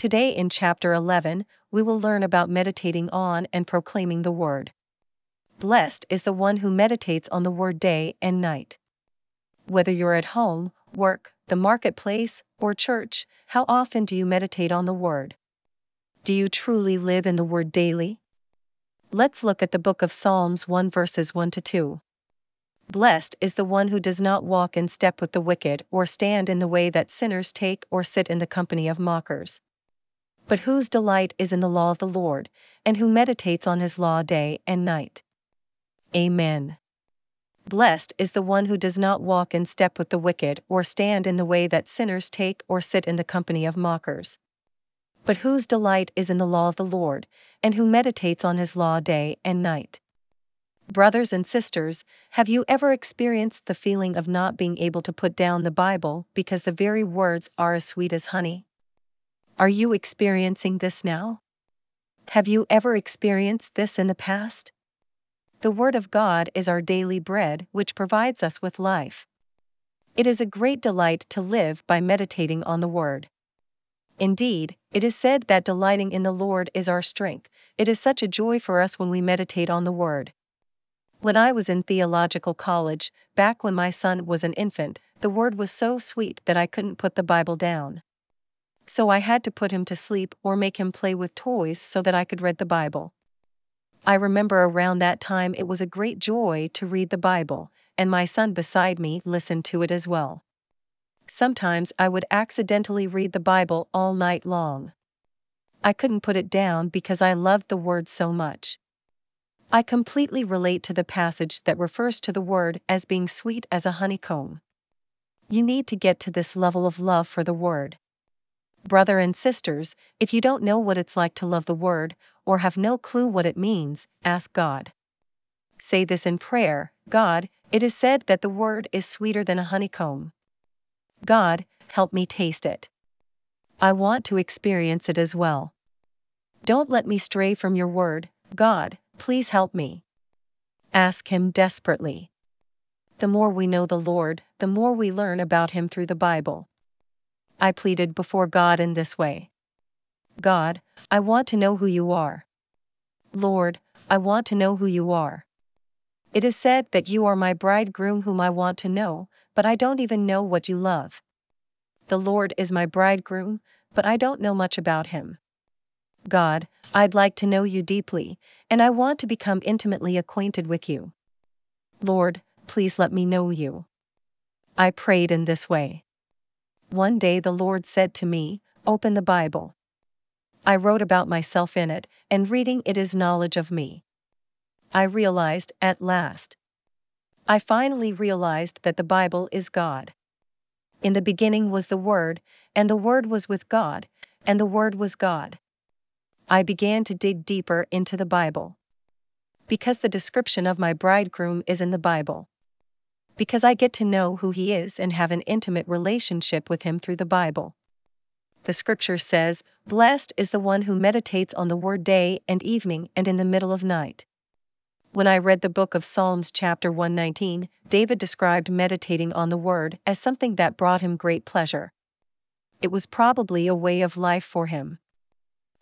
Today in chapter 11, we will learn about meditating on and proclaiming the word. Blessed is the one who meditates on the word day and night. Whether you're at home, work, the marketplace, or church, how often do you meditate on the word? Do you truly live in the word daily? Let's look at the book of Psalms 1 verses 1 to 2. Blessed is the one who does not walk in step with the wicked, or stand in the way that sinners take, or sit in the company of mockers. But whose delight is in the law of the Lord, and who meditates on his law day and night. Amen. Blessed is the one who does not walk in step with the wicked, or stand in the way that sinners take, or sit in the company of mockers. But whose delight is in the law of the Lord, and who meditates on his law day and night. Brothers and sisters, have you ever experienced the feeling of not being able to put down the Bible because the very words are as sweet as honey? Are you experiencing this now? Have you ever experienced this in the past? The Word of God is our daily bread, which provides us with life. It is a great delight to live by meditating on the Word. Indeed, it is said that delighting in the Lord is our strength. It is such a joy for us when we meditate on the Word. When I was in theological college, back when my son was an infant, the word was so sweet that I couldn't put the Bible down. So I had to put him to sleep or make him play with toys so that I could read the Bible. I remember around that time it was a great joy to read the Bible, and my son beside me listened to it as well. Sometimes I would accidentally read the Bible all night long. I couldn't put it down because I loved the word so much. I completely relate to the passage that refers to the word as being sweet as a honeycomb. You need to get to this level of love for the word. Brother and sisters, if you don't know what it's like to love the word, or have no clue what it means, ask God. Say this in prayer God, it is said that the word is sweeter than a honeycomb. God, help me taste it. I want to experience it as well. Don't let me stray from your word, God, Please help me. Ask Him desperately. The more we know the Lord, the more we learn about Him through the Bible. I pleaded before God in this way God, I want to know who you are. Lord, I want to know who you are. It is said that you are my bridegroom whom I want to know, but I don't even know what you love. The Lord is my bridegroom, but I don't know much about him. God, I'd like to know you deeply, and I want to become intimately acquainted with you. Lord, please let me know you. I prayed in this way. One day the Lord said to me, Open the Bible. I wrote about myself in it, and reading it is knowledge of me. I realized, at last. I finally realized that the Bible is God. In the beginning was the Word, and the Word was with God, and the Word was God. I began to dig deeper into the Bible. Because the description of my bridegroom is in the Bible. Because I get to know who he is and have an intimate relationship with him through the Bible. The scripture says, Blessed is the one who meditates on the word day and evening and in the middle of night. When I read the book of Psalms, chapter 119, David described meditating on the word as something that brought him great pleasure. It was probably a way of life for him.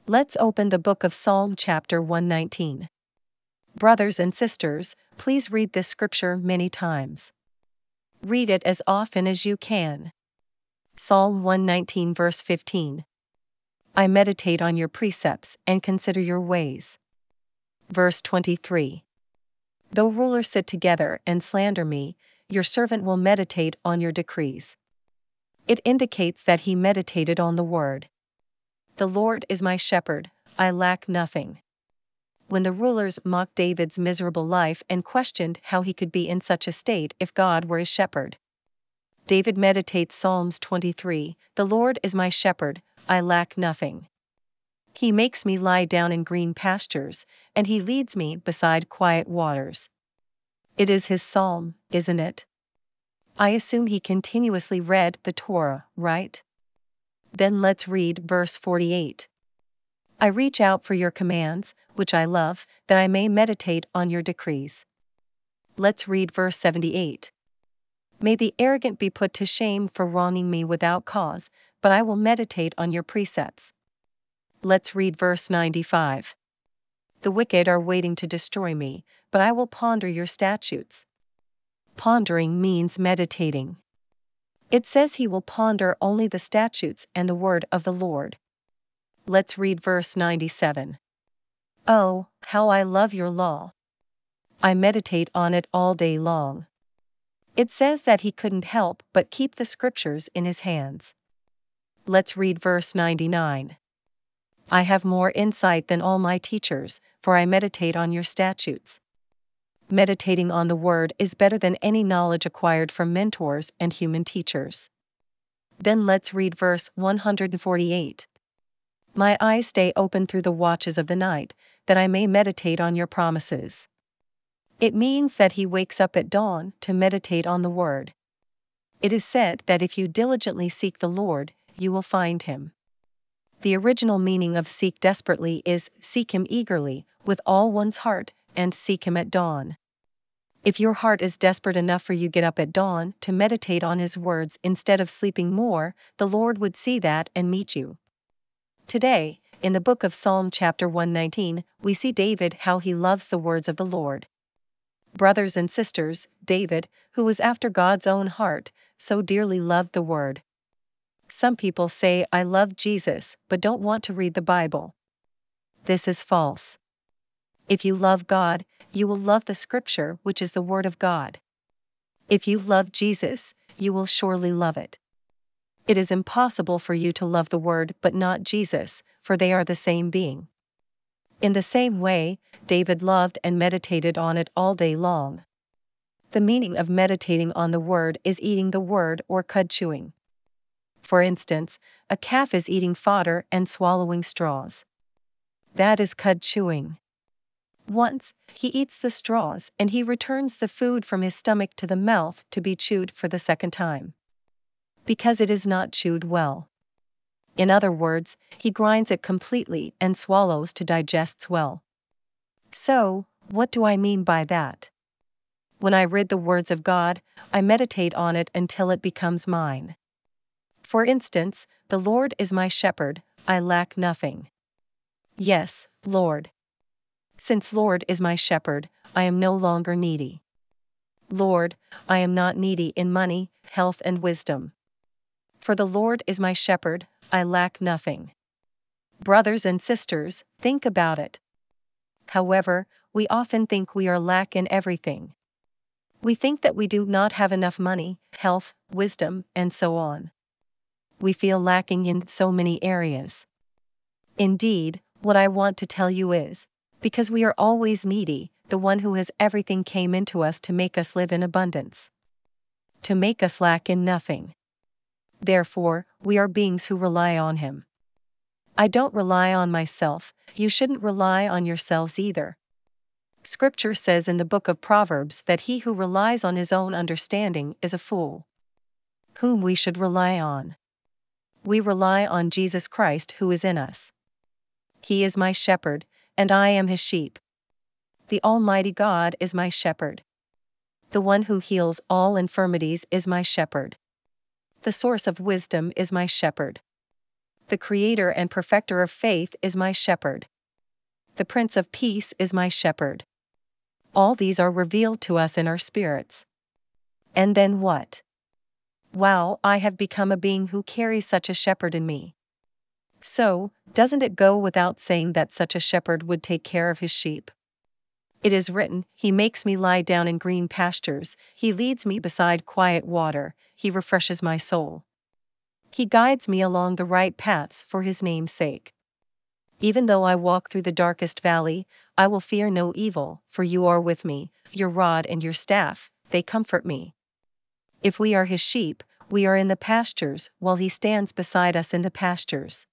Let's open the book of Psalm chapter 119. Brothers and sisters, please read this scripture many times. Read it as often as you can. Psalm 119, verse 15. I meditate on your precepts and consider your ways. Verse 23. Though rulers sit together and slander me, your servant will meditate on your decrees. It indicates that he meditated on the word. The Lord is my shepherd, I lack nothing. When the rulers mocked David's miserable life and questioned how he could be in such a state if God were his shepherd, David meditates Psalms 23 The Lord is my shepherd, I lack nothing. He makes me lie down in green pastures, and he leads me beside quiet waters. It is his psalm, isn't it? I assume he continuously read the Torah, right? Then let's read verse 48. I reach out for your commands, which I love, that I may meditate on your decrees. Let's read verse 78. May the arrogant be put to shame for wronging me without cause, but I will meditate on your precepts. Let's read verse 95. The wicked are waiting to destroy me, but I will ponder your statutes. Pondering means meditating. It says he will ponder only the statutes and the word of the Lord. Let's read verse 97. Oh, how I love your law! I meditate on it all day long. It says that he couldn't help but keep the scriptures in his hands. Let's read verse 99. I have more insight than all my teachers, for I meditate on your statutes. Meditating on the Word is better than any knowledge acquired from mentors and human teachers. Then let's read verse 148. My eyes stay open through the watches of the night, that I may meditate on your promises. It means that he wakes up at dawn to meditate on the Word. It is said that if you diligently seek the Lord, you will find him. The original meaning of seek desperately is seek him eagerly, with all one's heart, and seek him at dawn. If your heart is desperate enough for you get up at dawn to meditate on his words instead of sleeping more, the Lord would see that and meet you. Today, in the book of Psalm chapter 119, we see David how he loves the words of the Lord. Brothers and sisters, David, who was after God's own heart, so dearly loved the word. Some people say, I love Jesus, but don't want to read the Bible. This is false. If you love God, you will love the Scripture, which is the Word of God. If you love Jesus, you will surely love it. It is impossible for you to love the Word but not Jesus, for they are the same being. In the same way, David loved and meditated on it all day long. The meaning of meditating on the Word is eating the Word or cud chewing. For instance, a calf is eating fodder and swallowing straws. That is cud chewing. Once, he eats the straws and he returns the food from his stomach to the mouth to be chewed for the second time. Because it is not chewed well. In other words, he grinds it completely and swallows to digests well. So, what do I mean by that? When I read the words of God, I meditate on it until it becomes mine. For instance, the Lord is my shepherd, I lack nothing. Yes, Lord. Since Lord is my shepherd, I am no longer needy. Lord, I am not needy in money, health, and wisdom. For the Lord is my shepherd, I lack nothing. Brothers and sisters, think about it. However, we often think we are lack in everything. We think that we do not have enough money, health, wisdom, and so on we feel lacking in so many areas. Indeed, what I want to tell you is because we are always needy, the one who has everything came into us to make us live in abundance, to make us lack in nothing. Therefore, we are beings who rely on Him. I don't rely on myself, you shouldn't rely on yourselves either. Scripture says in the book of Proverbs that he who relies on his own understanding is a fool. Whom we should rely on we rely on Jesus Christ who is in us. He is my shepherd, and I am his sheep. The Almighty God is my shepherd. The one who heals all infirmities is my shepherd. The source of wisdom is my shepherd. The creator and perfecter of faith is my shepherd. The Prince of Peace is my shepherd. All these are revealed to us in our spirits. And then what? Wow, I have become a being who carries such a shepherd in me. So, doesn't it go without saying that such a shepherd would take care of his sheep? It is written, He makes me lie down in green pastures, He leads me beside quiet water, He refreshes my soul. He guides me along the right paths for His name's sake. Even though I walk through the darkest valley, I will fear no evil, for you are with me, your rod and your staff, they comfort me. If we are his sheep, we are in the pastures, while he stands beside us in the pastures.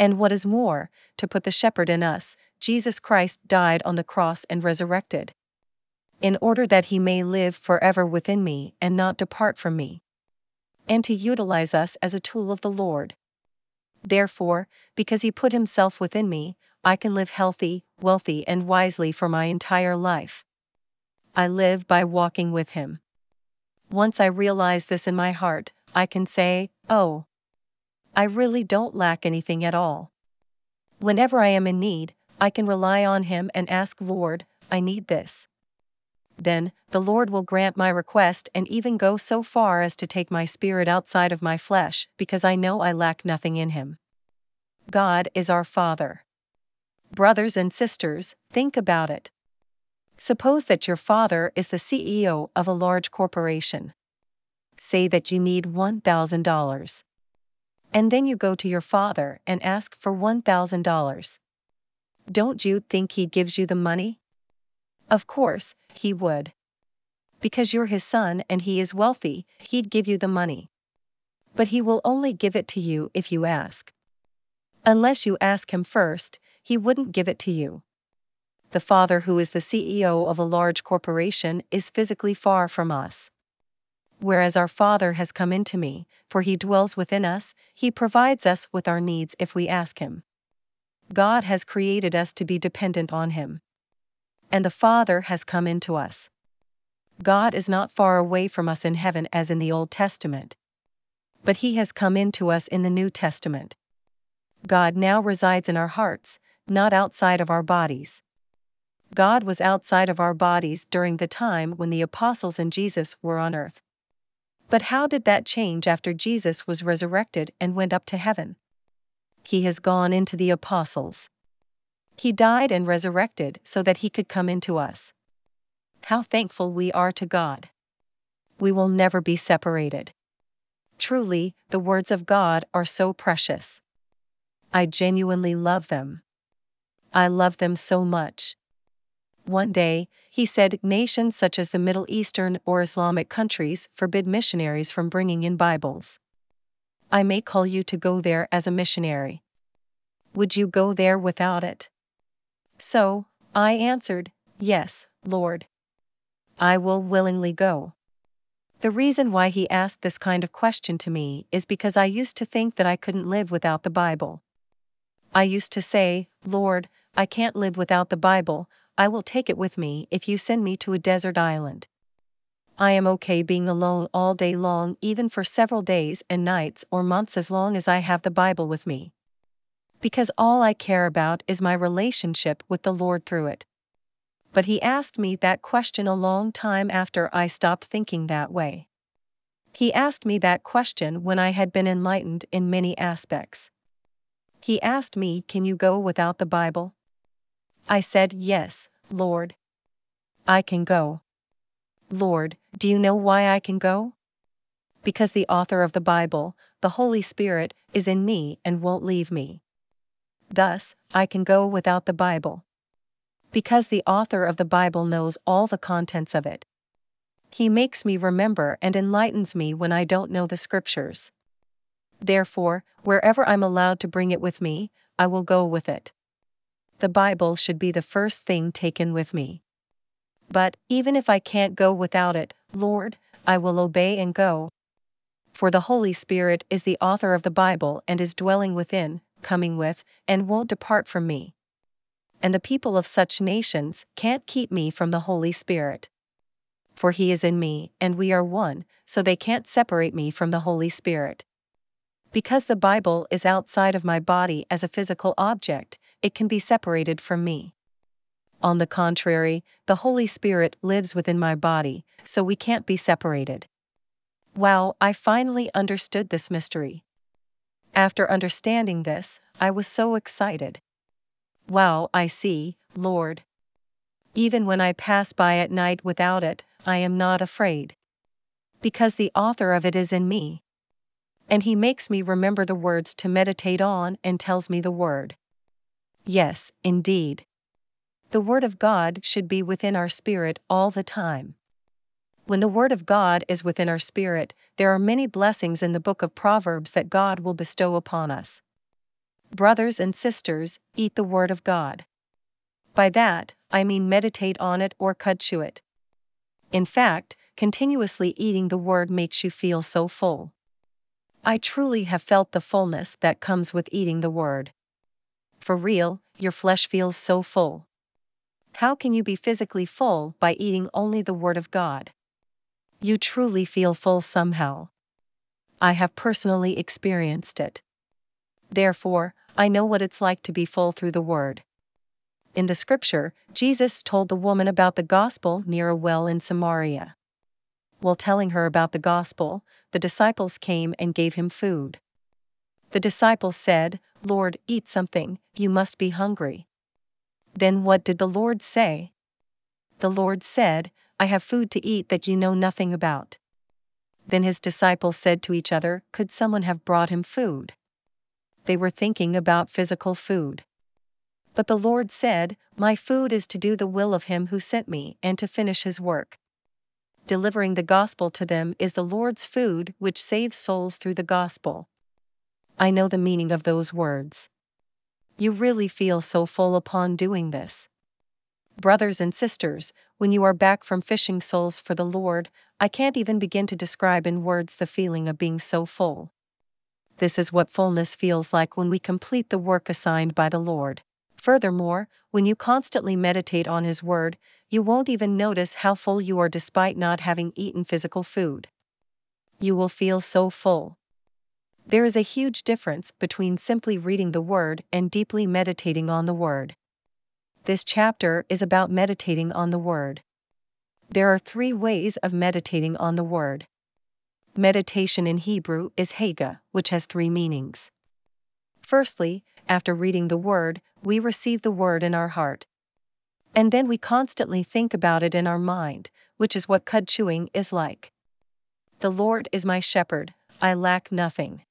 And what is more, to put the shepherd in us, Jesus Christ died on the cross and resurrected. In order that he may live forever within me and not depart from me. And to utilize us as a tool of the Lord. Therefore, because he put himself within me, I can live healthy, wealthy, and wisely for my entire life. I live by walking with him. Once I realize this in my heart, I can say, oh, I really don't lack anything at all. Whenever I am in need, I can rely on Him and ask, Lord, I need this. Then, the Lord will grant my request and even go so far as to take my spirit outside of my flesh, because I know I lack nothing in Him. God is our Father. Brothers and sisters, think about it. Suppose that your father is the CEO of a large corporation. Say that you need $1,000. And then you go to your father and ask for $1,000. Don't you think he gives you the money? Of course, he would. Because you're his son and he is wealthy, he'd give you the money. But he will only give it to you if you ask. Unless you ask him first, he wouldn't give it to you the father who is the CEO of a large corporation is physically far from us. Whereas our Father has come into me, for he dwells within us, he provides us with our needs if we ask him. God has created us to be dependent on him. And the Father has come into us. God is not far away from us in heaven as in the Old Testament. But he has come into us in the New Testament. God now resides in our hearts, not outside of our bodies. God was outside of our bodies during the time when the apostles and Jesus were on earth. But how did that change after Jesus was resurrected and went up to heaven? He has gone into the apostles. He died and resurrected so that he could come into us. How thankful we are to God. We will never be separated. Truly, the words of God are so precious. I genuinely love them. I love them so much. One day, he said nations such as the Middle Eastern or Islamic countries forbid missionaries from bringing in Bibles. I may call you to go there as a missionary. Would you go there without it? So, I answered, Yes, Lord. I will willingly go. The reason why he asked this kind of question to me is because I used to think that I couldn't live without the Bible. I used to say, Lord, I can't live without the Bible, I will take it with me if you send me to a desert island. I am okay being alone all day long, even for several days and nights or months, as long as I have the Bible with me. Because all I care about is my relationship with the Lord through it. But he asked me that question a long time after I stopped thinking that way. He asked me that question when I had been enlightened in many aspects. He asked me, Can you go without the Bible? I said, Yes, Lord. I can go. Lord, do you know why I can go? Because the author of the Bible, the Holy Spirit, is in me and won't leave me. Thus, I can go without the Bible. Because the author of the Bible knows all the contents of it. He makes me remember and enlightens me when I don't know the scriptures. Therefore, wherever I'm allowed to bring it with me, I will go with it the Bible should be the first thing taken with me. But, even if I can't go without it, Lord, I will obey and go. For the Holy Spirit is the author of the Bible and is dwelling within, coming with, and won't depart from me. And the people of such nations can't keep me from the Holy Spirit. For he is in me, and we are one, so they can't separate me from the Holy Spirit. Because the Bible is outside of my body as a physical object, it can be separated from me. On the contrary, the Holy Spirit lives within my body, so we can't be separated. Wow, I finally understood this mystery. After understanding this, I was so excited. Wow, I see, Lord. Even when I pass by at night without it, I am not afraid. Because the author of it is in me. And he makes me remember the words to meditate on and tells me the word. Yes, indeed. The Word of God should be within our spirit all the time. When the Word of God is within our spirit, there are many blessings in the book of Proverbs that God will bestow upon us. Brothers and sisters, eat the Word of God. By that, I mean meditate on it or cud chew it. In fact, continuously eating the Word makes you feel so full. I truly have felt the fullness that comes with eating the Word. For real, your flesh feels so full. How can you be physically full by eating only the Word of God? You truly feel full somehow. I have personally experienced it. Therefore, I know what it's like to be full through the Word. In the scripture, Jesus told the woman about the gospel near a well in Samaria. While telling her about the gospel, the disciples came and gave him food. The disciples said, Lord, eat something, you must be hungry. Then what did the Lord say? The Lord said, I have food to eat that you know nothing about. Then his disciples said to each other, Could someone have brought him food? They were thinking about physical food. But the Lord said, My food is to do the will of him who sent me and to finish his work. Delivering the gospel to them is the Lord's food which saves souls through the gospel. I know the meaning of those words. You really feel so full upon doing this. Brothers and sisters, when you are back from fishing souls for the Lord, I can't even begin to describe in words the feeling of being so full. This is what fullness feels like when we complete the work assigned by the Lord. Furthermore, when you constantly meditate on His Word, you won't even notice how full you are despite not having eaten physical food. You will feel so full. There is a huge difference between simply reading the Word and deeply meditating on the Word. This chapter is about meditating on the Word. There are three ways of meditating on the Word. Meditation in Hebrew is Haga, which has three meanings. Firstly, after reading the Word, we receive the Word in our heart. And then we constantly think about it in our mind, which is what cud chewing is like. The Lord is my shepherd, I lack nothing.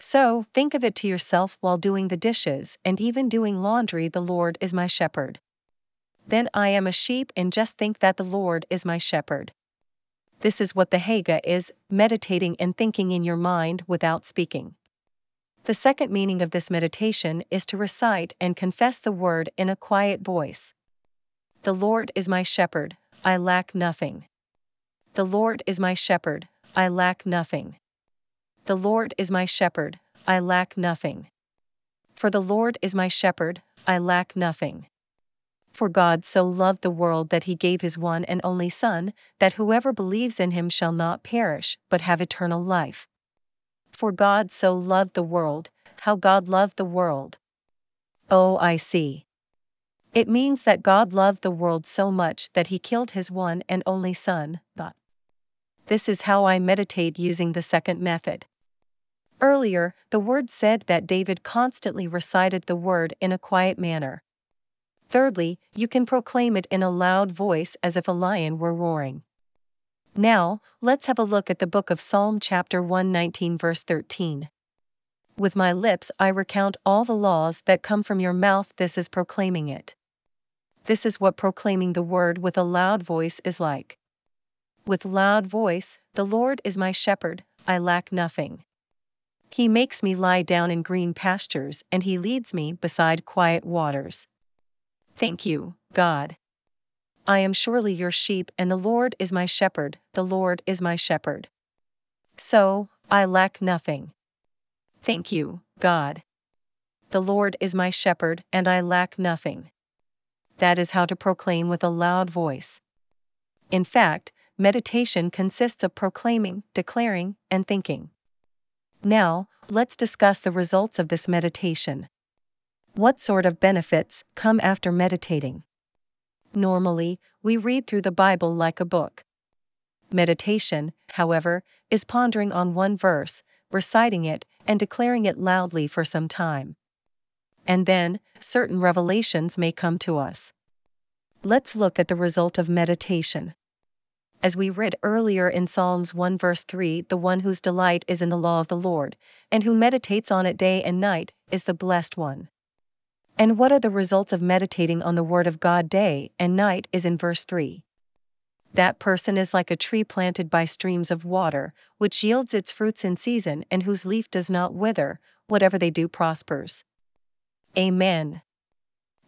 So, think of it to yourself while doing the dishes and even doing laundry. The Lord is my shepherd. Then I am a sheep and just think that the Lord is my shepherd. This is what the Haga is meditating and thinking in your mind without speaking. The second meaning of this meditation is to recite and confess the word in a quiet voice. The Lord is my shepherd, I lack nothing. The Lord is my shepherd, I lack nothing. The Lord is my shepherd, I lack nothing. For the Lord is my shepherd, I lack nothing. For God so loved the world that he gave his one and only Son, that whoever believes in him shall not perish, but have eternal life. For God so loved the world, how God loved the world. Oh, I see. It means that God loved the world so much that he killed his one and only Son, but. This is how I meditate using the second method. Earlier, the word said that David constantly recited the word in a quiet manner. Thirdly, you can proclaim it in a loud voice as if a lion were roaring. Now, let's have a look at the book of Psalm chapter 119 verse 13. With my lips I recount all the laws that come from your mouth, this is proclaiming it. This is what proclaiming the word with a loud voice is like. With loud voice, the Lord is my shepherd, I lack nothing. He makes me lie down in green pastures and he leads me beside quiet waters. Thank you, God. I am surely your sheep, and the Lord is my shepherd, the Lord is my shepherd. So, I lack nothing. Thank you, God. The Lord is my shepherd, and I lack nothing. That is how to proclaim with a loud voice. In fact, meditation consists of proclaiming, declaring, and thinking. Now, let's discuss the results of this meditation. What sort of benefits come after meditating? Normally, we read through the Bible like a book. Meditation, however, is pondering on one verse, reciting it, and declaring it loudly for some time. And then, certain revelations may come to us. Let's look at the result of meditation. As we read earlier in Psalms 1 verse 3, the one whose delight is in the law of the Lord, and who meditates on it day and night, is the blessed one. And what are the results of meditating on the Word of God day and night is in verse 3. That person is like a tree planted by streams of water, which yields its fruits in season and whose leaf does not wither, whatever they do prospers. Amen.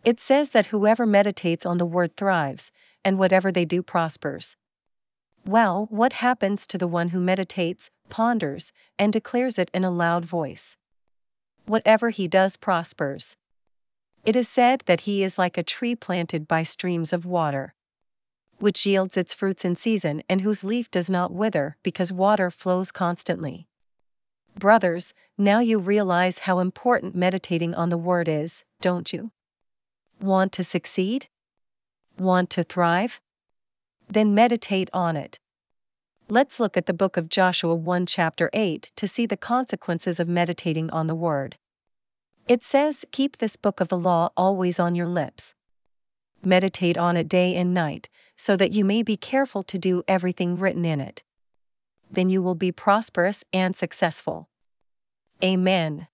It says that whoever meditates on the Word thrives, and whatever they do prospers. Well, what happens to the one who meditates, ponders, and declares it in a loud voice? Whatever he does prospers. It is said that he is like a tree planted by streams of water, which yields its fruits in season and whose leaf does not wither because water flows constantly. Brothers, now you realize how important meditating on the Word is, don't you? Want to succeed? Want to thrive? Then meditate on it. Let's look at the book of Joshua 1 chapter 8 to see the consequences of meditating on the Word. It says, Keep this book of the law always on your lips. Meditate on it day and night, so that you may be careful to do everything written in it. Then you will be prosperous and successful. Amen.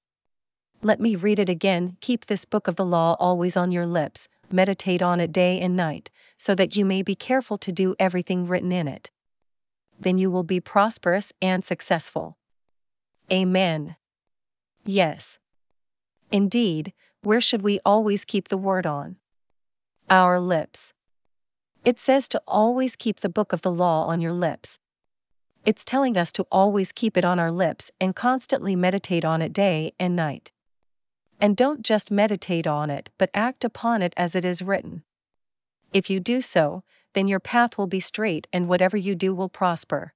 Let me read it again Keep this book of the law always on your lips, meditate on it day and night, so that you may be careful to do everything written in it. Then you will be prosperous and successful. Amen. Yes. Indeed, where should we always keep the word on? Our lips. It says to always keep the book of the law on your lips. It's telling us to always keep it on our lips and constantly meditate on it day and night. And don't just meditate on it, but act upon it as it is written. If you do so, then your path will be straight and whatever you do will prosper.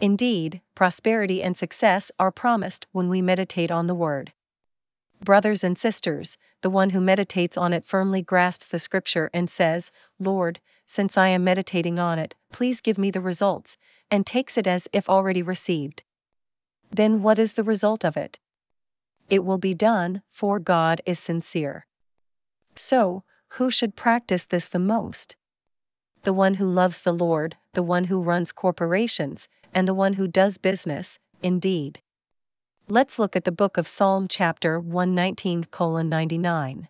Indeed, prosperity and success are promised when we meditate on the Word. Brothers and sisters, the one who meditates on it firmly grasps the Scripture and says, Lord, since I am meditating on it, please give me the results, and takes it as if already received. Then what is the result of it? It will be done, for God is sincere. So, who should practice this the most? The one who loves the Lord, the one who runs corporations, and the one who does business, indeed. Let's look at the book of Psalm chapter 119 99.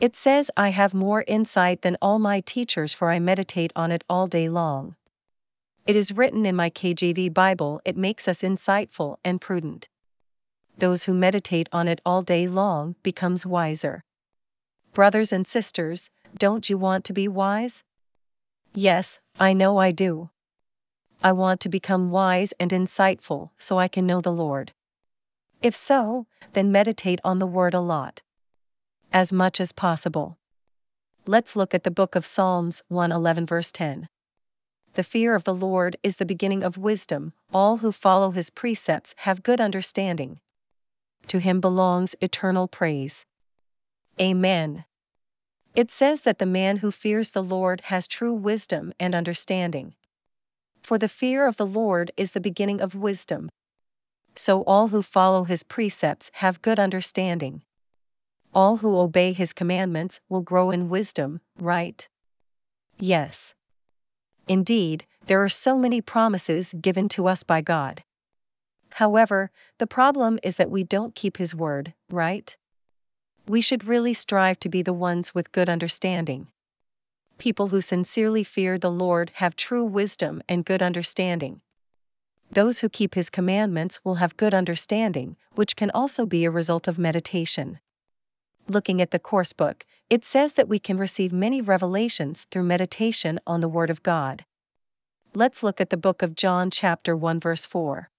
It says, I have more insight than all my teachers, for I meditate on it all day long. It is written in my KJV Bible, it makes us insightful and prudent. Those who meditate on it all day long becomes wiser. Brothers and sisters, don't you want to be wise? Yes, I know I do. I want to become wise and insightful so I can know the Lord. If so, then meditate on the Word a lot. As much as possible. Let's look at the book of Psalms 111 verse 10. The fear of the Lord is the beginning of wisdom, all who follow his precepts have good understanding. To him belongs eternal praise. Amen. It says that the man who fears the Lord has true wisdom and understanding. For the fear of the Lord is the beginning of wisdom. So all who follow his precepts have good understanding. All who obey his commandments will grow in wisdom, right? Yes. Indeed, there are so many promises given to us by God. However, the problem is that we don't keep His word, right? We should really strive to be the ones with good understanding. People who sincerely fear the Lord have true wisdom and good understanding. Those who keep His commandments will have good understanding, which can also be a result of meditation. Looking at the course book, it says that we can receive many revelations through meditation on the Word of God. Let's look at the book of John, chapter 1, verse 4.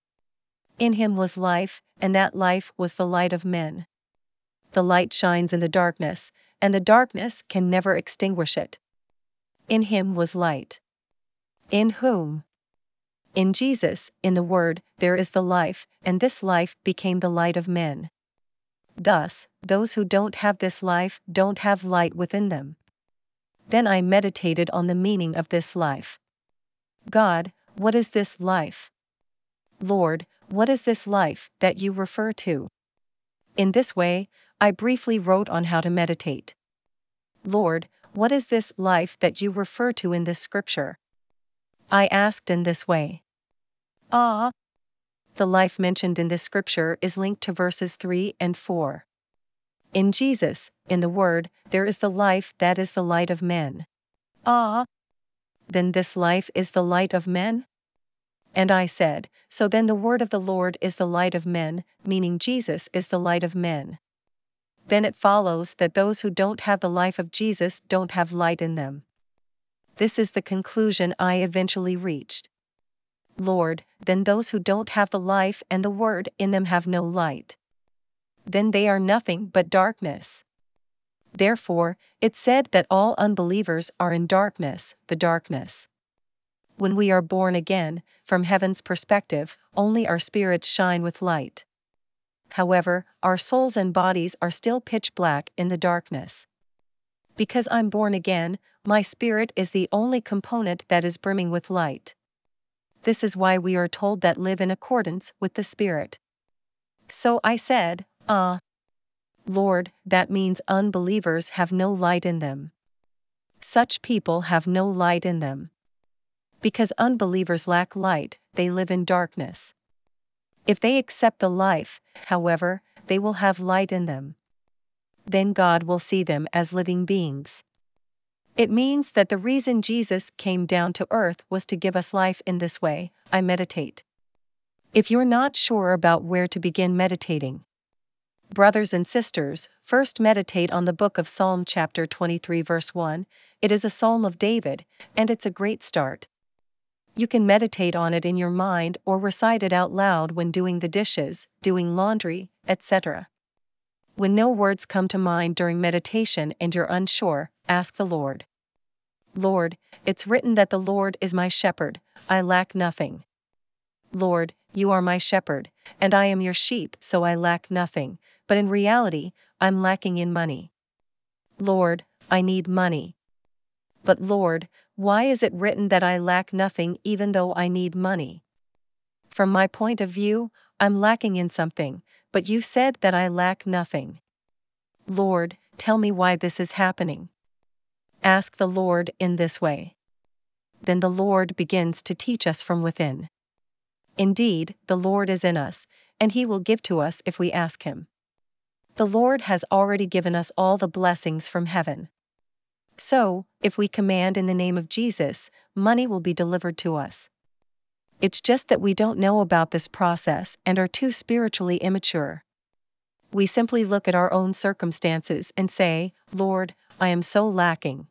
In him was life, and that life was the light of men. The light shines in the darkness, and the darkness can never extinguish it. In him was light. In whom? In Jesus, in the Word, there is the life, and this life became the light of men. Thus, those who don't have this life don't have light within them. Then I meditated on the meaning of this life. God, what is this life? Lord, what is this life that you refer to? In this way, I briefly wrote on how to meditate. Lord, what is this life that you refer to in this scripture? I asked in this way. Ah, the life mentioned in this scripture is linked to verses 3 and 4. In Jesus, in the Word, there is the life that is the light of men. Ah! Then this life is the light of men? And I said, So then the Word of the Lord is the light of men, meaning Jesus is the light of men. Then it follows that those who don't have the life of Jesus don't have light in them. This is the conclusion I eventually reached. Lord, then those who don't have the life and the word in them have no light. Then they are nothing but darkness. Therefore, it said that all unbelievers are in darkness, the darkness. When we are born again, from heaven's perspective, only our spirits shine with light. However, our souls and bodies are still pitch black in the darkness. Because I'm born again, my spirit is the only component that is brimming with light. This is why we are told that live in accordance with the Spirit. So I said, Ah. Lord, that means unbelievers have no light in them. Such people have no light in them. Because unbelievers lack light, they live in darkness. If they accept the life, however, they will have light in them. Then God will see them as living beings. It means that the reason Jesus came down to earth was to give us life in this way. I meditate. If you're not sure about where to begin meditating, brothers and sisters, first meditate on the book of Psalm chapter 23 verse 1. It is a psalm of David, and it's a great start. You can meditate on it in your mind or recite it out loud when doing the dishes, doing laundry, etc. When no words come to mind during meditation and you're unsure, ask the Lord. Lord, it's written that the Lord is my shepherd, I lack nothing. Lord, you are my shepherd, and I am your sheep, so I lack nothing, but in reality, I'm lacking in money. Lord, I need money. But Lord, why is it written that I lack nothing even though I need money? From my point of view, I'm lacking in something, but you said that I lack nothing. Lord, tell me why this is happening. Ask the Lord in this way. Then the Lord begins to teach us from within. Indeed, the Lord is in us, and He will give to us if we ask Him. The Lord has already given us all the blessings from heaven. So, if we command in the name of Jesus, money will be delivered to us. It's just that we don't know about this process and are too spiritually immature. We simply look at our own circumstances and say, Lord, I am so lacking.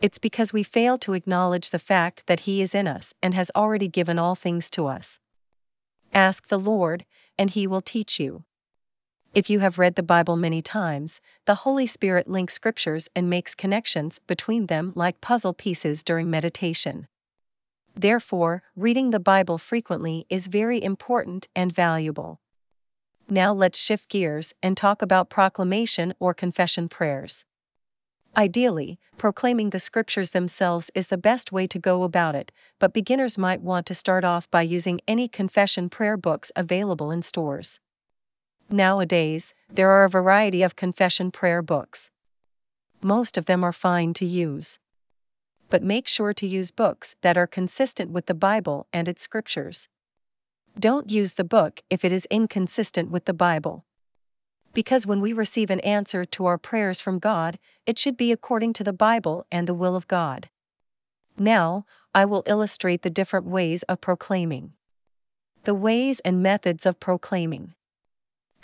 It's because we fail to acknowledge the fact that He is in us and has already given all things to us. Ask the Lord, and He will teach you. If you have read the Bible many times, the Holy Spirit links scriptures and makes connections between them like puzzle pieces during meditation. Therefore, reading the Bible frequently is very important and valuable. Now let's shift gears and talk about proclamation or confession prayers. Ideally, proclaiming the scriptures themselves is the best way to go about it, but beginners might want to start off by using any confession prayer books available in stores. Nowadays, there are a variety of confession prayer books. Most of them are fine to use. But make sure to use books that are consistent with the Bible and its scriptures. Don't use the book if it is inconsistent with the Bible. Because when we receive an answer to our prayers from God, it should be according to the Bible and the will of God. Now, I will illustrate the different ways of proclaiming. The ways and methods of proclaiming.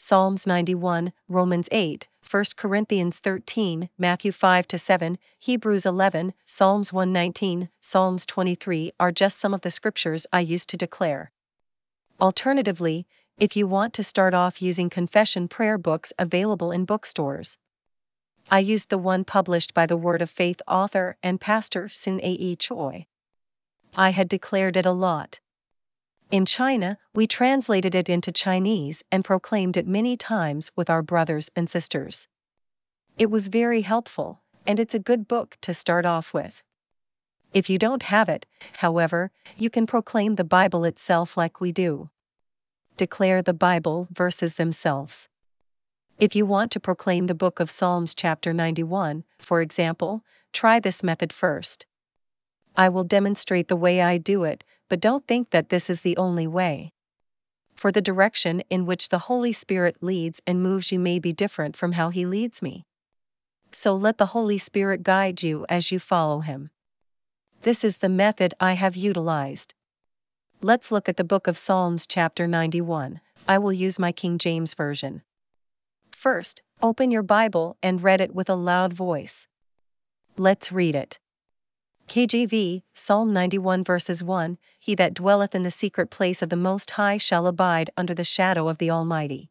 Psalms 91, Romans 8, 1 Corinthians 13, Matthew 5 7, Hebrews 11, Psalms 119, Psalms 23 are just some of the scriptures I used to declare. Alternatively, if you want to start off using confession prayer books available in bookstores, I used the one published by the Word of Faith author and pastor Soon A.E. Choi. I had declared it a lot. In China, we translated it into Chinese and proclaimed it many times with our brothers and sisters. It was very helpful, and it's a good book to start off with. If you don't have it, however, you can proclaim the Bible itself like we do. Declare the Bible verses themselves. If you want to proclaim the book of Psalms chapter 91, for example, try this method first. I will demonstrate the way I do it, but don't think that this is the only way. For the direction in which the Holy Spirit leads and moves you may be different from how He leads me. So let the Holy Spirit guide you as you follow Him. This is the method I have utilized. Let's look at the book of Psalms, chapter 91. I will use my King James Version. First, open your Bible and read it with a loud voice. Let's read it. KJV, Psalm 91 verses 1 He that dwelleth in the secret place of the Most High shall abide under the shadow of the Almighty.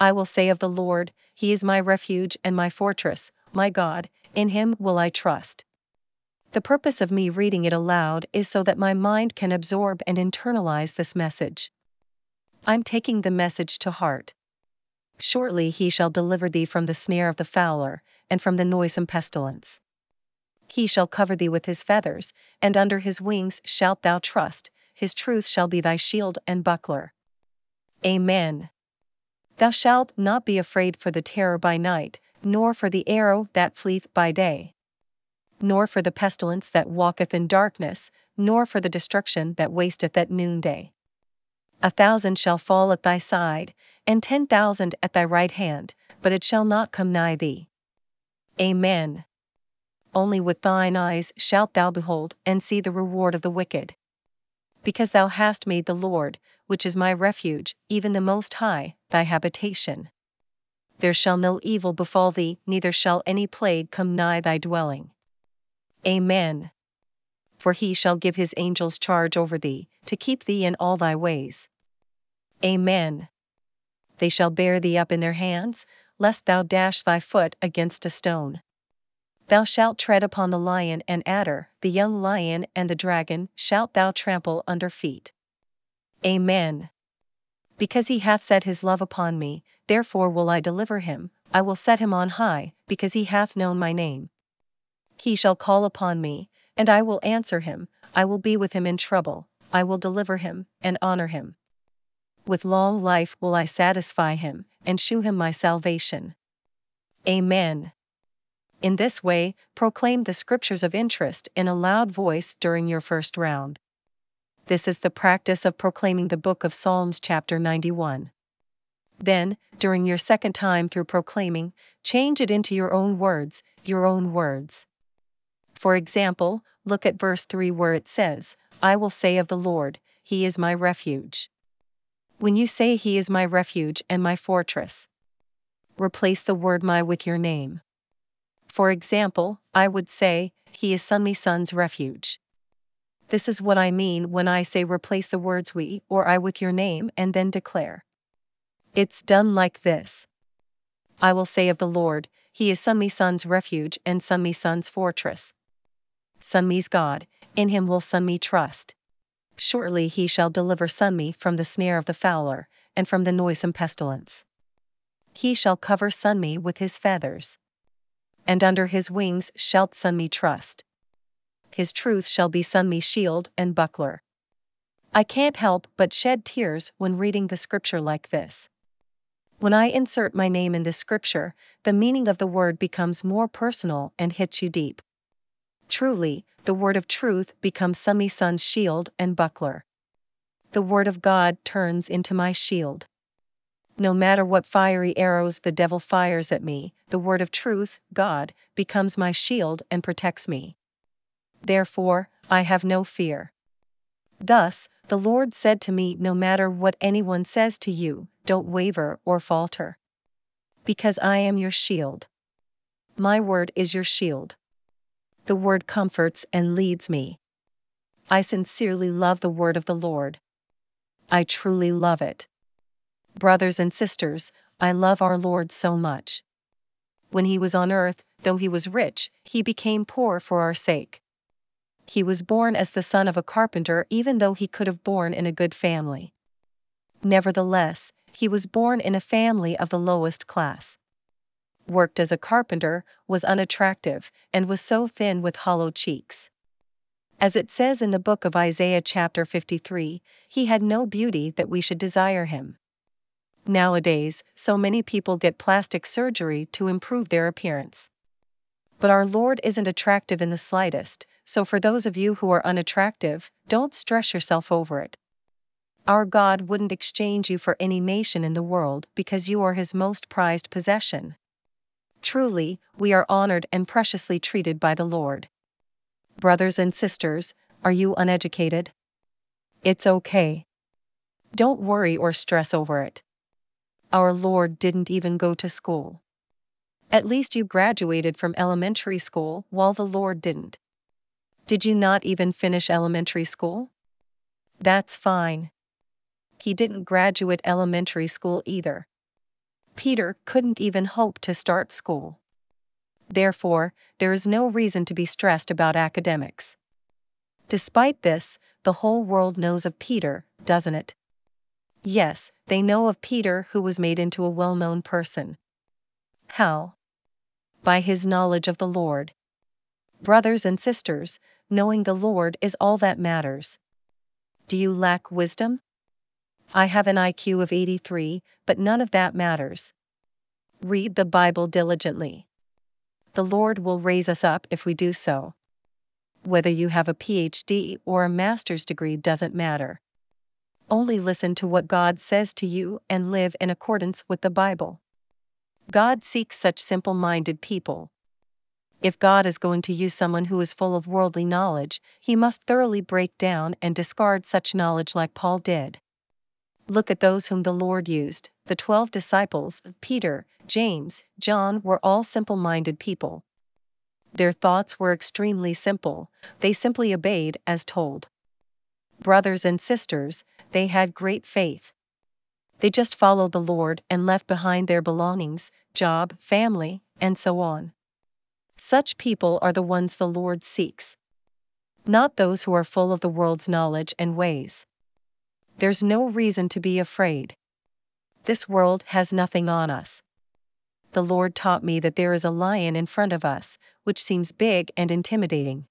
I will say of the Lord, He is my refuge and my fortress, my God, in Him will I trust. The purpose of me reading it aloud is so that my mind can absorb and internalize this message. I'm taking the message to heart. Shortly he shall deliver thee from the snare of the fowler, and from the noisome pestilence. He shall cover thee with his feathers, and under his wings shalt thou trust, his truth shall be thy shield and buckler. Amen. Thou shalt not be afraid for the terror by night, nor for the arrow that fleeth by day, nor for the pestilence that walketh in darkness, nor for the destruction that wasteth at noonday. A thousand shall fall at thy side, and ten thousand at thy right hand, but it shall not come nigh thee. Amen. Only with thine eyes shalt thou behold and see the reward of the wicked. Because thou hast made the Lord, which is my refuge, even the Most High, thy habitation. There shall no evil befall thee, neither shall any plague come nigh thy dwelling. Amen. For he shall give his angels charge over thee, to keep thee in all thy ways. Amen. They shall bear thee up in their hands, lest thou dash thy foot against a stone. Thou shalt tread upon the lion and adder, the young lion and the dragon shalt thou trample under feet. Amen. Because he hath set his love upon me, therefore will I deliver him, I will set him on high, because he hath known my name. He shall call upon me, and I will answer him, I will be with him in trouble, I will deliver him, and honor him. With long life will I satisfy him, and shew him my salvation. Amen. In this way, proclaim the scriptures of interest in a loud voice during your first round. This is the practice of proclaiming the book of Psalms, chapter 91. Then, during your second time through proclaiming, change it into your own words, your own words. For example, look at verse 3 where it says, I will say of the Lord, He is my refuge. When you say He is my refuge and my fortress, replace the word my with your name. For example, I would say, He is Sunmi Son's refuge. This is what I mean when I say replace the words we or I with your name and then declare. It's done like this I will say of the Lord, He is Sunmi Son's refuge and Sunmi Son's fortress. Sunmi's God, in Him will Sunmi trust. Shortly He shall deliver Sunmi from the snare of the fowler, and from the noisome pestilence. He shall cover Sunmi with His feathers and under his wings shalt Sunmi trust. His truth shall be Sunmi shield and buckler. I can't help but shed tears when reading the scripture like this. When I insert my name in this scripture, the meaning of the word becomes more personal and hits you deep. Truly, the word of truth becomes Sunmi Son's shield and buckler. The word of God turns into my shield. No matter what fiery arrows the devil fires at me, the word of truth, God, becomes my shield and protects me. Therefore, I have no fear. Thus, the Lord said to me No matter what anyone says to you, don't waver or falter. Because I am your shield. My word is your shield. The word comforts and leads me. I sincerely love the word of the Lord. I truly love it. Brothers and sisters, I love our Lord so much. When he was on earth, though he was rich, he became poor for our sake. He was born as the son of a carpenter, even though he could have born in a good family. Nevertheless, he was born in a family of the lowest class. Worked as a carpenter, was unattractive, and was so thin with hollow cheeks. As it says in the book of Isaiah, chapter 53, he had no beauty that we should desire him. Nowadays, so many people get plastic surgery to improve their appearance. But our Lord isn't attractive in the slightest, so for those of you who are unattractive, don't stress yourself over it. Our God wouldn't exchange you for any nation in the world because you are His most prized possession. Truly, we are honored and preciously treated by the Lord. Brothers and sisters, are you uneducated? It's okay. Don't worry or stress over it our Lord didn't even go to school. At least you graduated from elementary school while the Lord didn't. Did you not even finish elementary school? That's fine. He didn't graduate elementary school either. Peter couldn't even hope to start school. Therefore, there is no reason to be stressed about academics. Despite this, the whole world knows of Peter, doesn't it? Yes, they know of Peter who was made into a well known person. How? By his knowledge of the Lord. Brothers and sisters, knowing the Lord is all that matters. Do you lack wisdom? I have an IQ of 83, but none of that matters. Read the Bible diligently. The Lord will raise us up if we do so. Whether you have a PhD or a master's degree doesn't matter. Only listen to what God says to you and live in accordance with the Bible. God seeks such simple minded people. If God is going to use someone who is full of worldly knowledge, he must thoroughly break down and discard such knowledge like Paul did. Look at those whom the Lord used. The twelve disciples, Peter, James, John, were all simple minded people. Their thoughts were extremely simple, they simply obeyed as told. Brothers and sisters, they had great faith. They just followed the Lord and left behind their belongings, job, family, and so on. Such people are the ones the Lord seeks. Not those who are full of the world's knowledge and ways. There's no reason to be afraid. This world has nothing on us. The Lord taught me that there is a lion in front of us, which seems big and intimidating.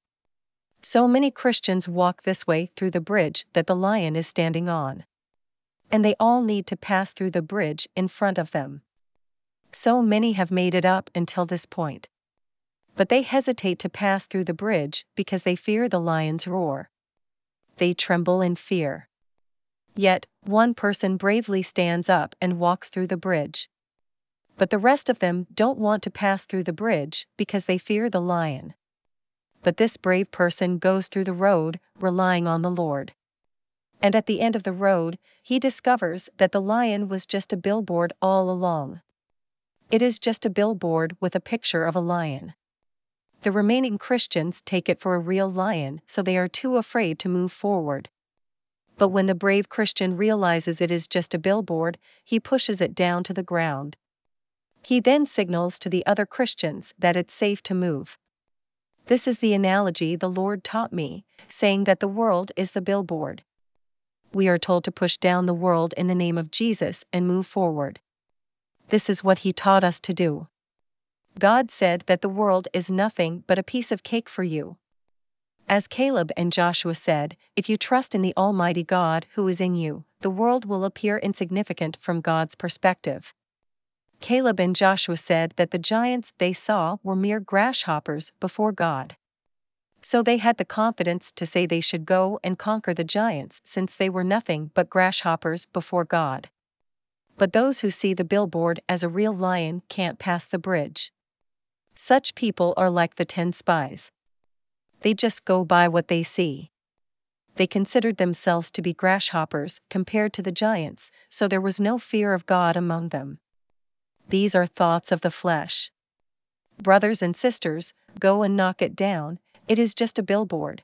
So many Christians walk this way through the bridge that the lion is standing on. And they all need to pass through the bridge in front of them. So many have made it up until this point. But they hesitate to pass through the bridge because they fear the lion's roar. They tremble in fear. Yet, one person bravely stands up and walks through the bridge. But the rest of them don't want to pass through the bridge because they fear the lion but this brave person goes through the road, relying on the Lord. And at the end of the road, he discovers that the lion was just a billboard all along. It is just a billboard with a picture of a lion. The remaining Christians take it for a real lion, so they are too afraid to move forward. But when the brave Christian realizes it is just a billboard, he pushes it down to the ground. He then signals to the other Christians that it's safe to move. This is the analogy the Lord taught me, saying that the world is the billboard. We are told to push down the world in the name of Jesus and move forward. This is what He taught us to do. God said that the world is nothing but a piece of cake for you. As Caleb and Joshua said, if you trust in the Almighty God who is in you, the world will appear insignificant from God's perspective. Caleb and Joshua said that the giants they saw were mere grasshoppers before God. So they had the confidence to say they should go and conquer the giants since they were nothing but grasshoppers before God. But those who see the billboard as a real lion can't pass the bridge. Such people are like the ten spies. They just go by what they see. They considered themselves to be grasshoppers compared to the giants, so there was no fear of God among them these are thoughts of the flesh. Brothers and sisters, go and knock it down, it is just a billboard.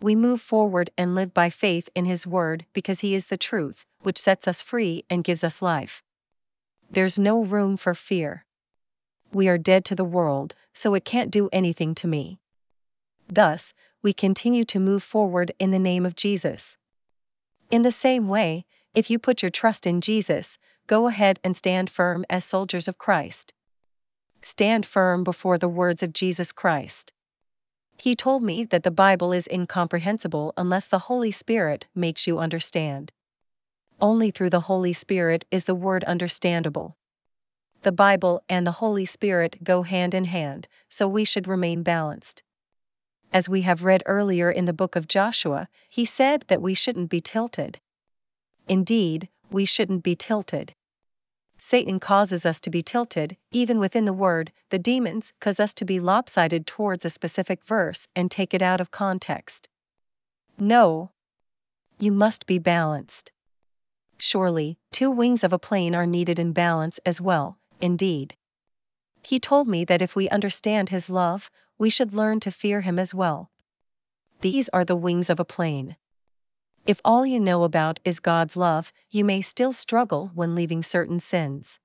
We move forward and live by faith in His Word because He is the truth, which sets us free and gives us life. There's no room for fear. We are dead to the world, so it can't do anything to me. Thus, we continue to move forward in the name of Jesus. In the same way, if you put your trust in Jesus, go ahead and stand firm as soldiers of Christ. Stand firm before the words of Jesus Christ. He told me that the Bible is incomprehensible unless the Holy Spirit makes you understand. Only through the Holy Spirit is the Word understandable. The Bible and the Holy Spirit go hand in hand, so we should remain balanced. As we have read earlier in the book of Joshua, he said that we shouldn't be tilted. Indeed, we shouldn't be tilted. Satan causes us to be tilted, even within the word, the demons cause us to be lopsided towards a specific verse and take it out of context. No. You must be balanced. Surely, two wings of a plane are needed in balance as well, indeed. He told me that if we understand his love, we should learn to fear him as well. These are the wings of a plane. If all you know about is God's love, you may still struggle when leaving certain sins.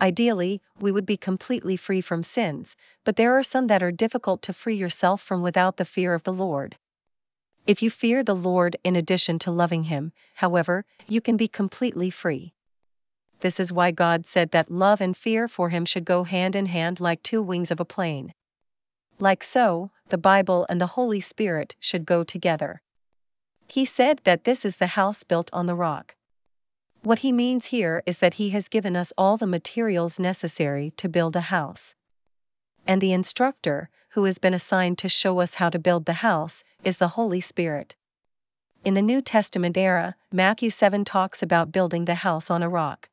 Ideally, we would be completely free from sins, but there are some that are difficult to free yourself from without the fear of the Lord. If you fear the Lord in addition to loving Him, however, you can be completely free. This is why God said that love and fear for Him should go hand in hand like two wings of a plane. Like so, the Bible and the Holy Spirit should go together. He said that this is the house built on the rock. What he means here is that he has given us all the materials necessary to build a house. And the instructor, who has been assigned to show us how to build the house, is the Holy Spirit. In the New Testament era, Matthew 7 talks about building the house on a rock.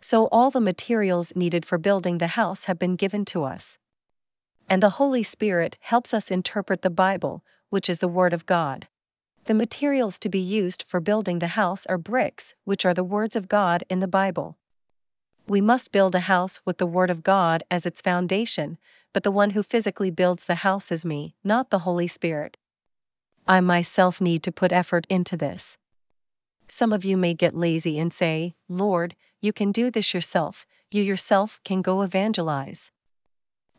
So all the materials needed for building the house have been given to us. And the Holy Spirit helps us interpret the Bible, which is the Word of God. The materials to be used for building the house are bricks, which are the words of God in the Bible. We must build a house with the Word of God as its foundation, but the one who physically builds the house is me, not the Holy Spirit. I myself need to put effort into this. Some of you may get lazy and say, Lord, you can do this yourself, you yourself can go evangelize.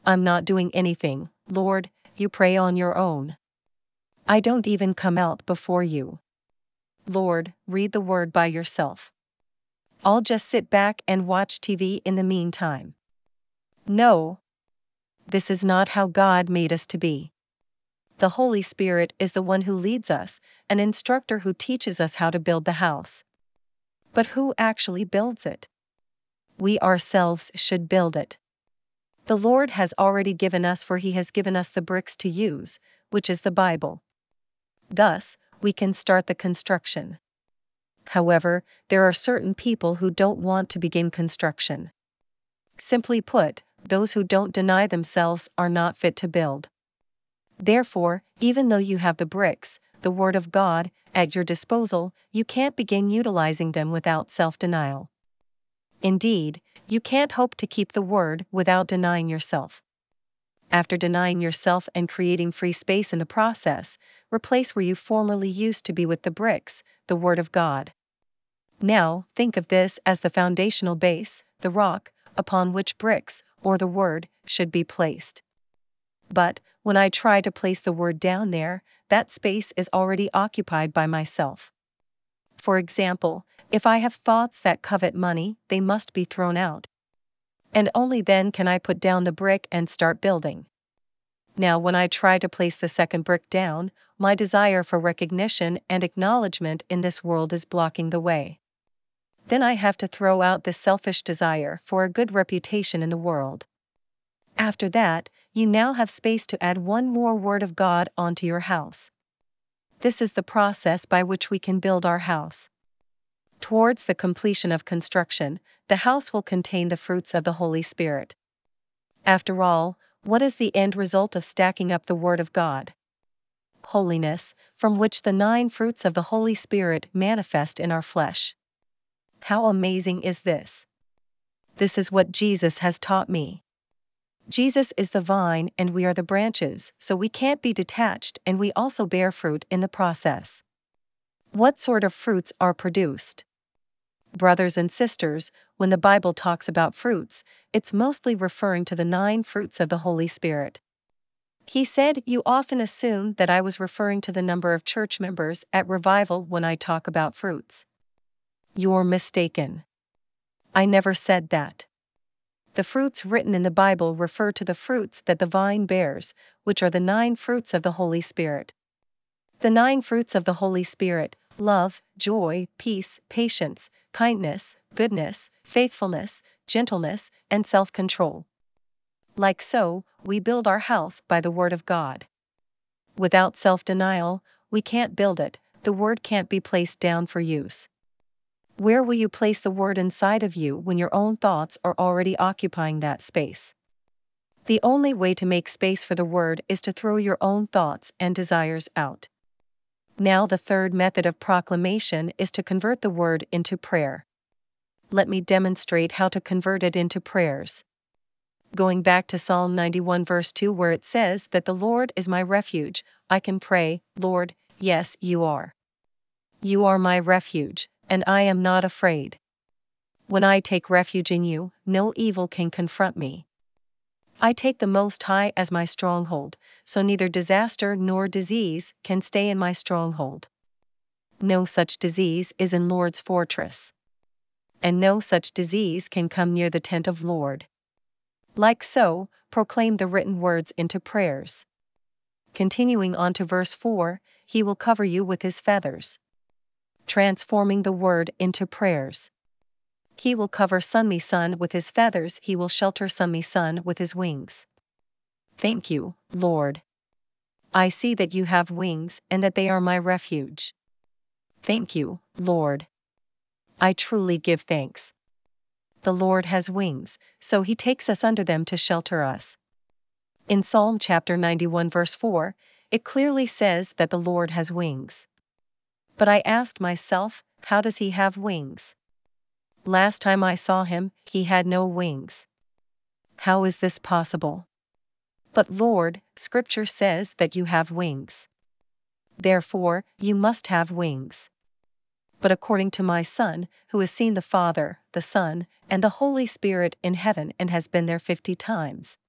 I'm not doing anything, Lord, you pray on your own. I don't even come out before you. Lord, read the word by yourself. I'll just sit back and watch TV in the meantime. No. This is not how God made us to be. The Holy Spirit is the one who leads us, an instructor who teaches us how to build the house. But who actually builds it? We ourselves should build it. The Lord has already given us, for He has given us the bricks to use, which is the Bible. Thus, we can start the construction. However, there are certain people who don't want to begin construction. Simply put, those who don't deny themselves are not fit to build. Therefore, even though you have the bricks, the Word of God, at your disposal, you can't begin utilizing them without self denial. Indeed, you can't hope to keep the Word without denying yourself. After denying yourself and creating free space in the process, replace where you formerly used to be with the bricks, the Word of God. Now, think of this as the foundational base, the rock, upon which bricks, or the Word, should be placed. But, when I try to place the Word down there, that space is already occupied by myself. For example, if I have thoughts that covet money, they must be thrown out. And only then can I put down the brick and start building. Now, when I try to place the second brick down, my desire for recognition and acknowledgement in this world is blocking the way. Then I have to throw out this selfish desire for a good reputation in the world. After that, you now have space to add one more word of God onto your house. This is the process by which we can build our house. Towards the completion of construction, the house will contain the fruits of the Holy Spirit. After all, what is the end result of stacking up the Word of God? Holiness, from which the nine fruits of the Holy Spirit manifest in our flesh. How amazing is this! This is what Jesus has taught me. Jesus is the vine and we are the branches, so we can't be detached and we also bear fruit in the process. What sort of fruits are produced? Brothers and sisters, when the Bible talks about fruits, it's mostly referring to the nine fruits of the Holy Spirit. He said, You often assume that I was referring to the number of church members at revival when I talk about fruits. You're mistaken. I never said that. The fruits written in the Bible refer to the fruits that the vine bears, which are the nine fruits of the Holy Spirit. The nine fruits of the Holy Spirit love, joy, peace, patience, kindness, goodness, faithfulness, gentleness, and self control. Like so, we build our house by the Word of God. Without self denial, we can't build it, the Word can't be placed down for use. Where will you place the Word inside of you when your own thoughts are already occupying that space? The only way to make space for the Word is to throw your own thoughts and desires out. Now, the third method of proclamation is to convert the word into prayer. Let me demonstrate how to convert it into prayers. Going back to Psalm 91, verse 2, where it says that the Lord is my refuge, I can pray, Lord, yes, you are. You are my refuge, and I am not afraid. When I take refuge in you, no evil can confront me. I take the Most High as my stronghold, so neither disaster nor disease can stay in my stronghold. No such disease is in Lord's fortress. And no such disease can come near the tent of Lord. Like so, proclaim the written words into prayers. Continuing on to verse 4, He will cover you with His feathers. Transforming the word into prayers. He will cover Sunmi Son with his feathers, he will shelter Sunmi Son with his wings. Thank you, Lord. I see that you have wings and that they are my refuge. Thank you, Lord. I truly give thanks. The Lord has wings, so he takes us under them to shelter us. In Psalm chapter 91, verse 4, it clearly says that the Lord has wings. But I asked myself, how does he have wings? Last time I saw him, he had no wings. How is this possible? But Lord, Scripture says that you have wings. Therefore, you must have wings. But according to my Son, who has seen the Father, the Son, and the Holy Spirit in heaven and has been there fifty times.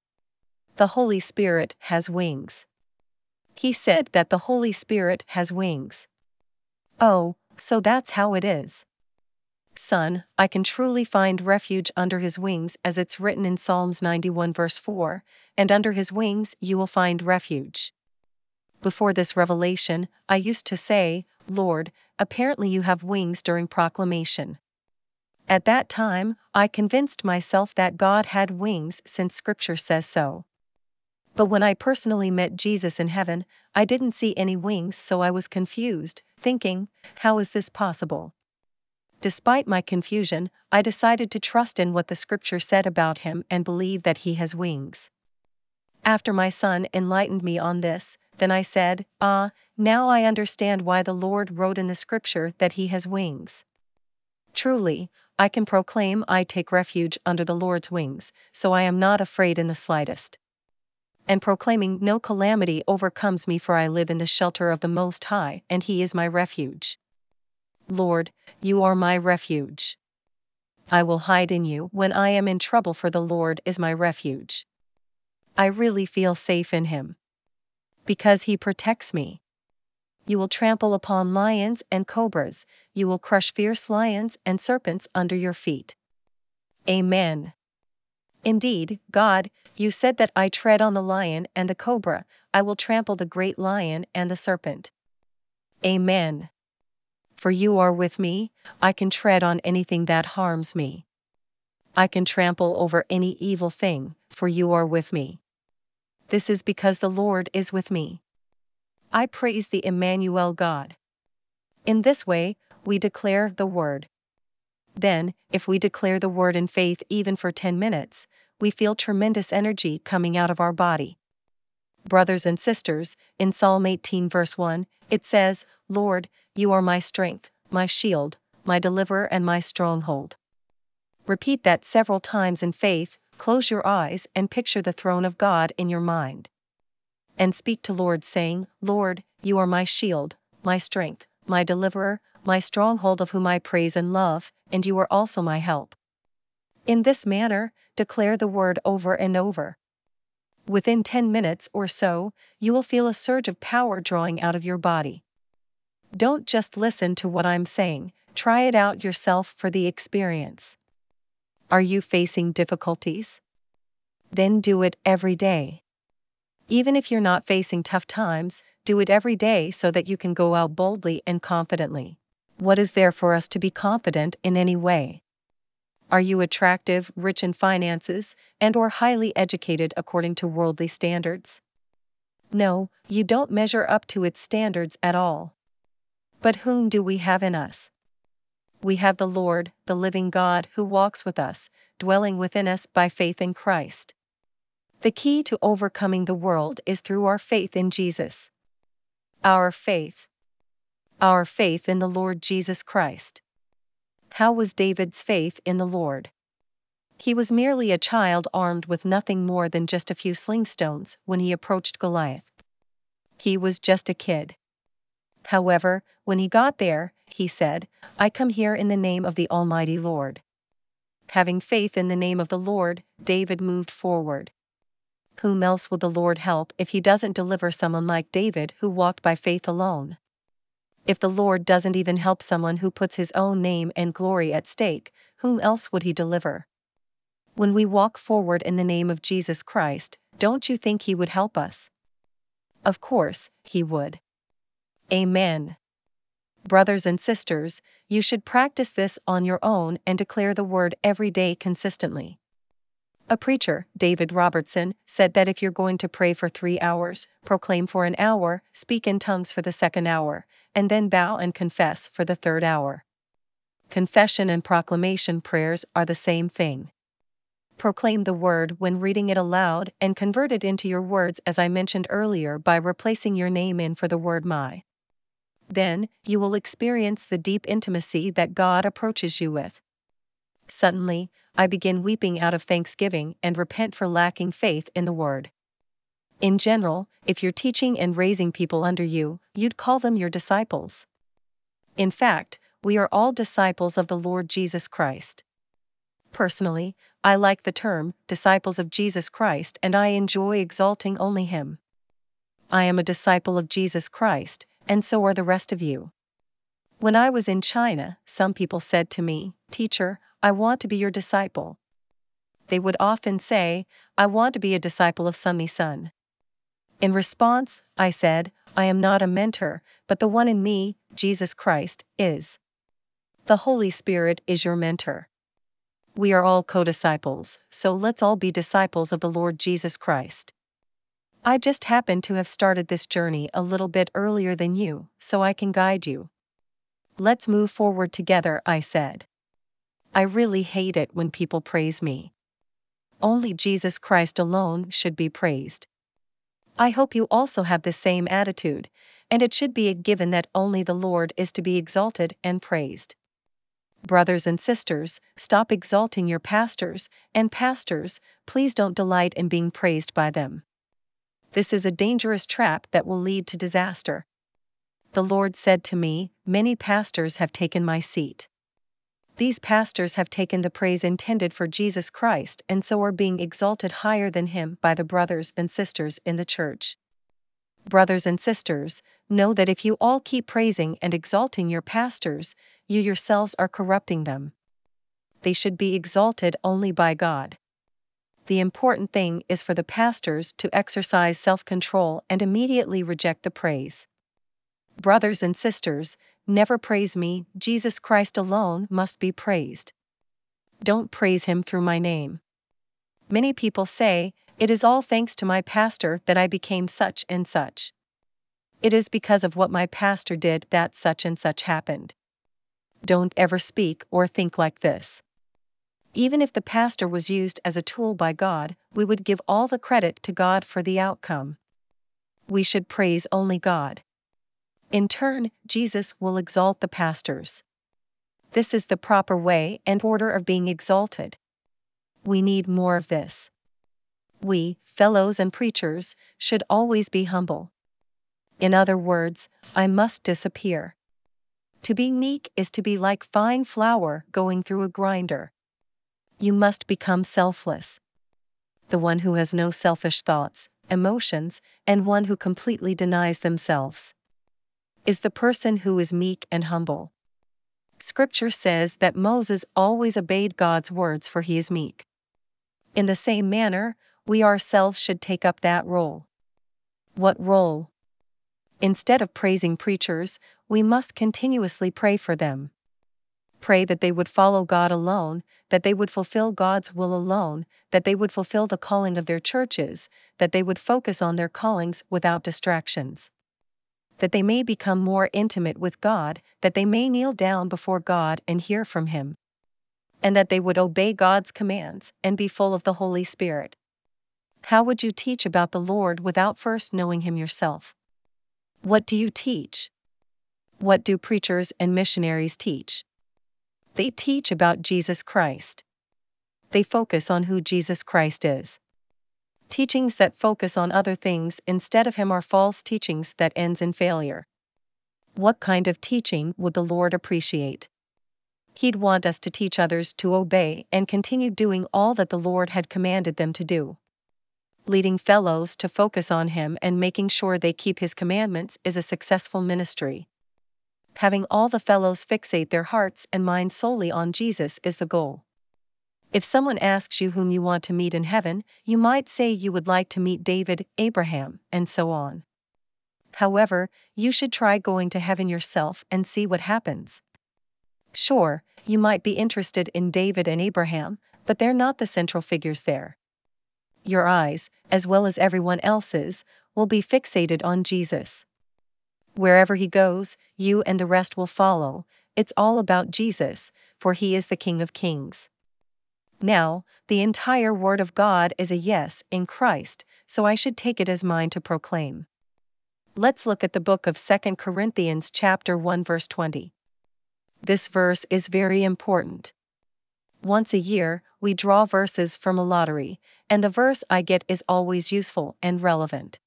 The Holy Spirit has wings. He said that the Holy Spirit has wings. Oh, so that's how it is. Son, I can truly find refuge under his wings as it's written in Psalms 91 verse 4, and under his wings you will find refuge. Before this revelation, I used to say, Lord, apparently you have wings during proclamation. At that time, I convinced myself that God had wings since Scripture says so. But when I personally met Jesus in heaven, I didn't see any wings, so I was confused, thinking, How is this possible? Despite my confusion, I decided to trust in what the scripture said about him and believe that he has wings. After my son enlightened me on this, then I said, Ah, now I understand why the Lord wrote in the scripture that he has wings. Truly, I can proclaim I take refuge under the Lord's wings, so I am not afraid in the slightest. And proclaiming no calamity overcomes me, for I live in the shelter of the Most High, and He is my refuge. Lord, you are my refuge. I will hide in you when I am in trouble, for the Lord is my refuge. I really feel safe in him. Because he protects me. You will trample upon lions and cobras, you will crush fierce lions and serpents under your feet. Amen. Indeed, God, you said that I tread on the lion and the cobra, I will trample the great lion and the serpent. Amen for you are with me, I can tread on anything that harms me. I can trample over any evil thing, for you are with me. This is because the Lord is with me. I praise the Emmanuel God. In this way, we declare the Word. Then, if we declare the Word in faith even for 10 minutes, we feel tremendous energy coming out of our body. Brothers and sisters, in Psalm 18, verse 1, it says, Lord, you are my strength, my shield, my deliverer, and my stronghold. Repeat that several times in faith, close your eyes and picture the throne of God in your mind. And speak to Lord, saying, Lord, you are my shield, my strength, my deliverer, my stronghold of whom I praise and love, and you are also my help. In this manner, declare the word over and over. Within 10 minutes or so, you will feel a surge of power drawing out of your body. Don't just listen to what I'm saying, try it out yourself for the experience. Are you facing difficulties? Then do it every day. Even if you're not facing tough times, do it every day so that you can go out boldly and confidently. What is there for us to be confident in any way? Are you attractive, rich in finances, and or highly educated according to worldly standards? No, you don't measure up to its standards at all. But whom do we have in us? We have the Lord, the living God, who walks with us, dwelling within us by faith in Christ. The key to overcoming the world is through our faith in Jesus. Our faith. Our faith in the Lord Jesus Christ. How was David's faith in the Lord? He was merely a child armed with nothing more than just a few sling stones when he approached Goliath. He was just a kid. However, when he got there, he said, I come here in the name of the Almighty Lord. Having faith in the name of the Lord, David moved forward. Whom else would the Lord help if he doesn't deliver someone like David who walked by faith alone? If the Lord doesn't even help someone who puts his own name and glory at stake, whom else would he deliver? When we walk forward in the name of Jesus Christ, don't you think he would help us? Of course, he would. Amen. Brothers and sisters, you should practice this on your own and declare the word every day consistently. A preacher, David Robertson, said that if you're going to pray for three hours, proclaim for an hour, speak in tongues for the second hour, and then bow and confess for the third hour. Confession and proclamation prayers are the same thing. Proclaim the word when reading it aloud and convert it into your words as I mentioned earlier by replacing your name in for the word my. Then, you will experience the deep intimacy that God approaches you with. Suddenly, I begin weeping out of thanksgiving and repent for lacking faith in the word. In general, if you're teaching and raising people under you, you'd call them your disciples. In fact, we are all disciples of the Lord Jesus Christ. Personally, I like the term, disciples of Jesus Christ, and I enjoy exalting only Him. I am a disciple of Jesus Christ, and so are the rest of you. When I was in China, some people said to me, Teacher, I want to be your disciple. They would often say, I want to be a disciple of Sunmi Son. In response, I said, I am not a mentor, but the one in me, Jesus Christ, is. The Holy Spirit is your mentor. We are all co disciples, so let's all be disciples of the Lord Jesus Christ. I just happen to have started this journey a little bit earlier than you, so I can guide you. Let's move forward together, I said. I really hate it when people praise me. Only Jesus Christ alone should be praised. I hope you also have the same attitude, and it should be a given that only the Lord is to be exalted and praised. Brothers and sisters, stop exalting your pastors, and pastors, please don't delight in being praised by them. This is a dangerous trap that will lead to disaster. The Lord said to me, Many pastors have taken my seat. These pastors have taken the praise intended for Jesus Christ and so are being exalted higher than him by the brothers and sisters in the church. Brothers and sisters, know that if you all keep praising and exalting your pastors, you yourselves are corrupting them. They should be exalted only by God. The important thing is for the pastors to exercise self control and immediately reject the praise. Brothers and sisters, Never praise me, Jesus Christ alone must be praised. Don't praise him through my name. Many people say, It is all thanks to my pastor that I became such and such. It is because of what my pastor did that such and such happened. Don't ever speak or think like this. Even if the pastor was used as a tool by God, we would give all the credit to God for the outcome. We should praise only God. In turn, Jesus will exalt the pastors. This is the proper way and order of being exalted. We need more of this. We, fellows and preachers, should always be humble. In other words, I must disappear. To be meek is to be like fine flour going through a grinder. You must become selfless. The one who has no selfish thoughts, emotions, and one who completely denies themselves is the person who is meek and humble. Scripture says that Moses always obeyed God's words for he is meek. In the same manner, we ourselves should take up that role. What role? Instead of praising preachers, we must continuously pray for them. Pray that they would follow God alone, that they would fulfill God's will alone, that they would fulfill the calling of their churches, that they would focus on their callings without distractions that they may become more intimate with God, that they may kneel down before God and hear from Him, and that they would obey God's commands and be full of the Holy Spirit. How would you teach about the Lord without first knowing Him yourself? What do you teach? What do preachers and missionaries teach? They teach about Jesus Christ. They focus on who Jesus Christ is. Teachings that focus on other things instead of Him are false teachings that ends in failure. What kind of teaching would the Lord appreciate? He'd want us to teach others to obey and continue doing all that the Lord had commanded them to do. Leading fellows to focus on Him and making sure they keep His commandments is a successful ministry. Having all the fellows fixate their hearts and minds solely on Jesus is the goal. If someone asks you whom you want to meet in heaven, you might say you would like to meet David, Abraham, and so on. However, you should try going to heaven yourself and see what happens. Sure, you might be interested in David and Abraham, but they're not the central figures there. Your eyes, as well as everyone else's, will be fixated on Jesus. Wherever he goes, you and the rest will follow. It's all about Jesus, for he is the King of Kings. Now, the entire Word of God is a yes in Christ, so I should take it as mine to proclaim. Let's look at the book of 2 Corinthians chapter 1 verse 20. This verse is very important. Once a year, we draw verses from a lottery, and the verse I get is always useful and relevant.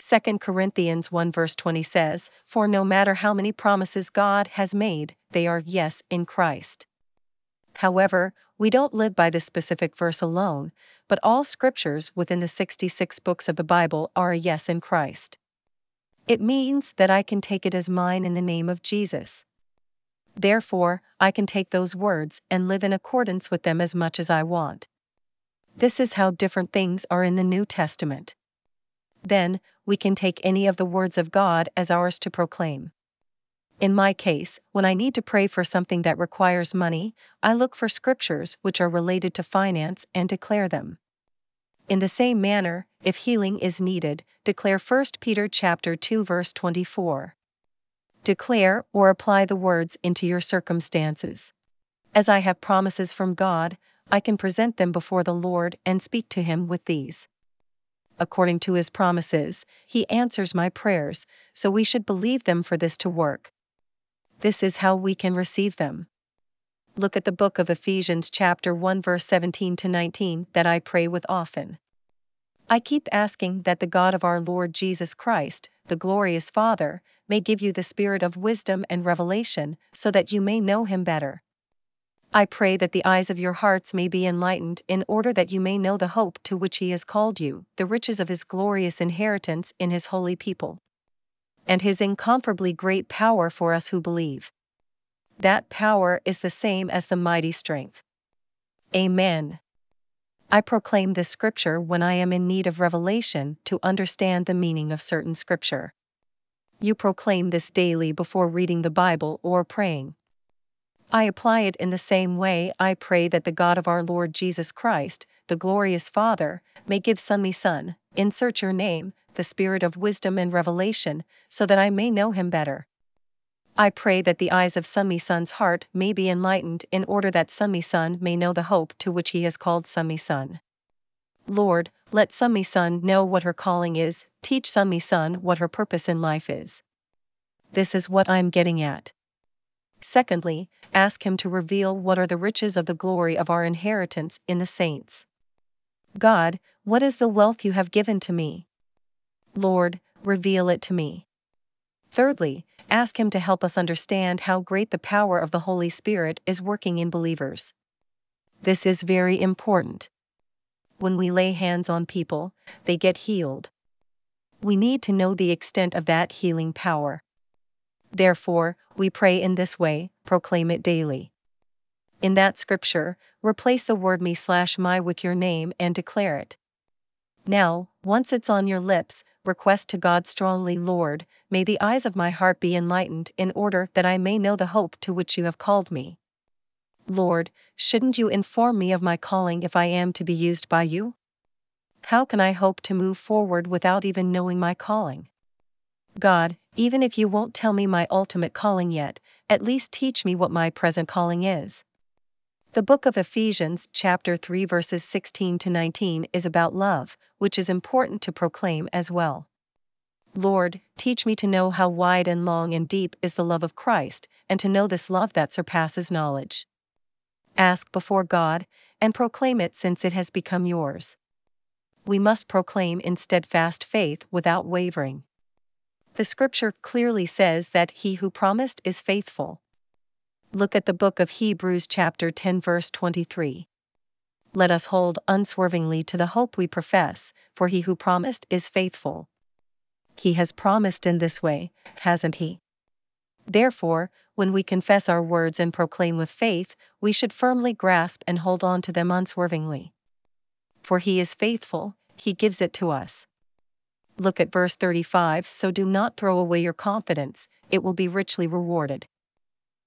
2 Corinthians 1 verse 20 says, For no matter how many promises God has made, they are yes in Christ. However, we don't live by this specific verse alone, but all scriptures within the 66 books of the Bible are a yes in Christ. It means that I can take it as mine in the name of Jesus. Therefore, I can take those words and live in accordance with them as much as I want. This is how different things are in the New Testament. Then, we can take any of the words of God as ours to proclaim. In my case, when I need to pray for something that requires money, I look for scriptures which are related to finance and declare them. In the same manner, if healing is needed, declare 1 Peter chapter 2 verse 24 declare or apply the words into your circumstances. As I have promises from God, I can present them before the Lord and speak to Him with these. According to His promises, He answers my prayers, so we should believe them for this to work. This is how we can receive them. Look at the book of Ephesians, chapter 1, verse 17 to 19, that I pray with often. I keep asking that the God of our Lord Jesus Christ, the glorious Father, may give you the spirit of wisdom and revelation, so that you may know him better. I pray that the eyes of your hearts may be enlightened in order that you may know the hope to which he has called you, the riches of his glorious inheritance in his holy people, and his incomparably great power for us who believe. That power is the same as the mighty strength. Amen. I proclaim this scripture when I am in need of revelation to understand the meaning of certain scripture you proclaim this daily before reading the Bible or praying. I apply it in the same way I pray that the God of our Lord Jesus Christ, the glorious Father, may give Son Son, insert your name, the spirit of wisdom and revelation, so that I may know him better. I pray that the eyes of Son Son's heart may be enlightened in order that Son Son may know the hope to which he has called Son Son. Lord, let Sunmi Son know what her calling is, teach Sunmi Son what her purpose in life is. This is what I'm getting at. Secondly, ask Him to reveal what are the riches of the glory of our inheritance in the saints. God, what is the wealth you have given to me? Lord, reveal it to me. Thirdly, ask Him to help us understand how great the power of the Holy Spirit is working in believers. This is very important when we lay hands on people, they get healed. We need to know the extent of that healing power. Therefore, we pray in this way, proclaim it daily. In that scripture, replace the word me slash my with your name and declare it. Now, once it's on your lips, request to God strongly, Lord, may the eyes of my heart be enlightened in order that I may know the hope to which you have called me. Lord, shouldn't you inform me of my calling if I am to be used by you? How can I hope to move forward without even knowing my calling? God, even if you won't tell me my ultimate calling yet, at least teach me what my present calling is. The book of Ephesians, chapter 3, verses 16 to 19, is about love, which is important to proclaim as well. Lord, teach me to know how wide and long and deep is the love of Christ, and to know this love that surpasses knowledge ask before God, and proclaim it since it has become yours. We must proclaim in steadfast faith without wavering. The scripture clearly says that he who promised is faithful. Look at the book of Hebrews, chapter 10, verse 23. Let us hold unswervingly to the hope we profess, for he who promised is faithful. He has promised in this way, hasn't he? Therefore, when we confess our words and proclaim with faith, we should firmly grasp and hold on to them unswervingly. For he is faithful, he gives it to us. Look at verse 35 So do not throw away your confidence, it will be richly rewarded.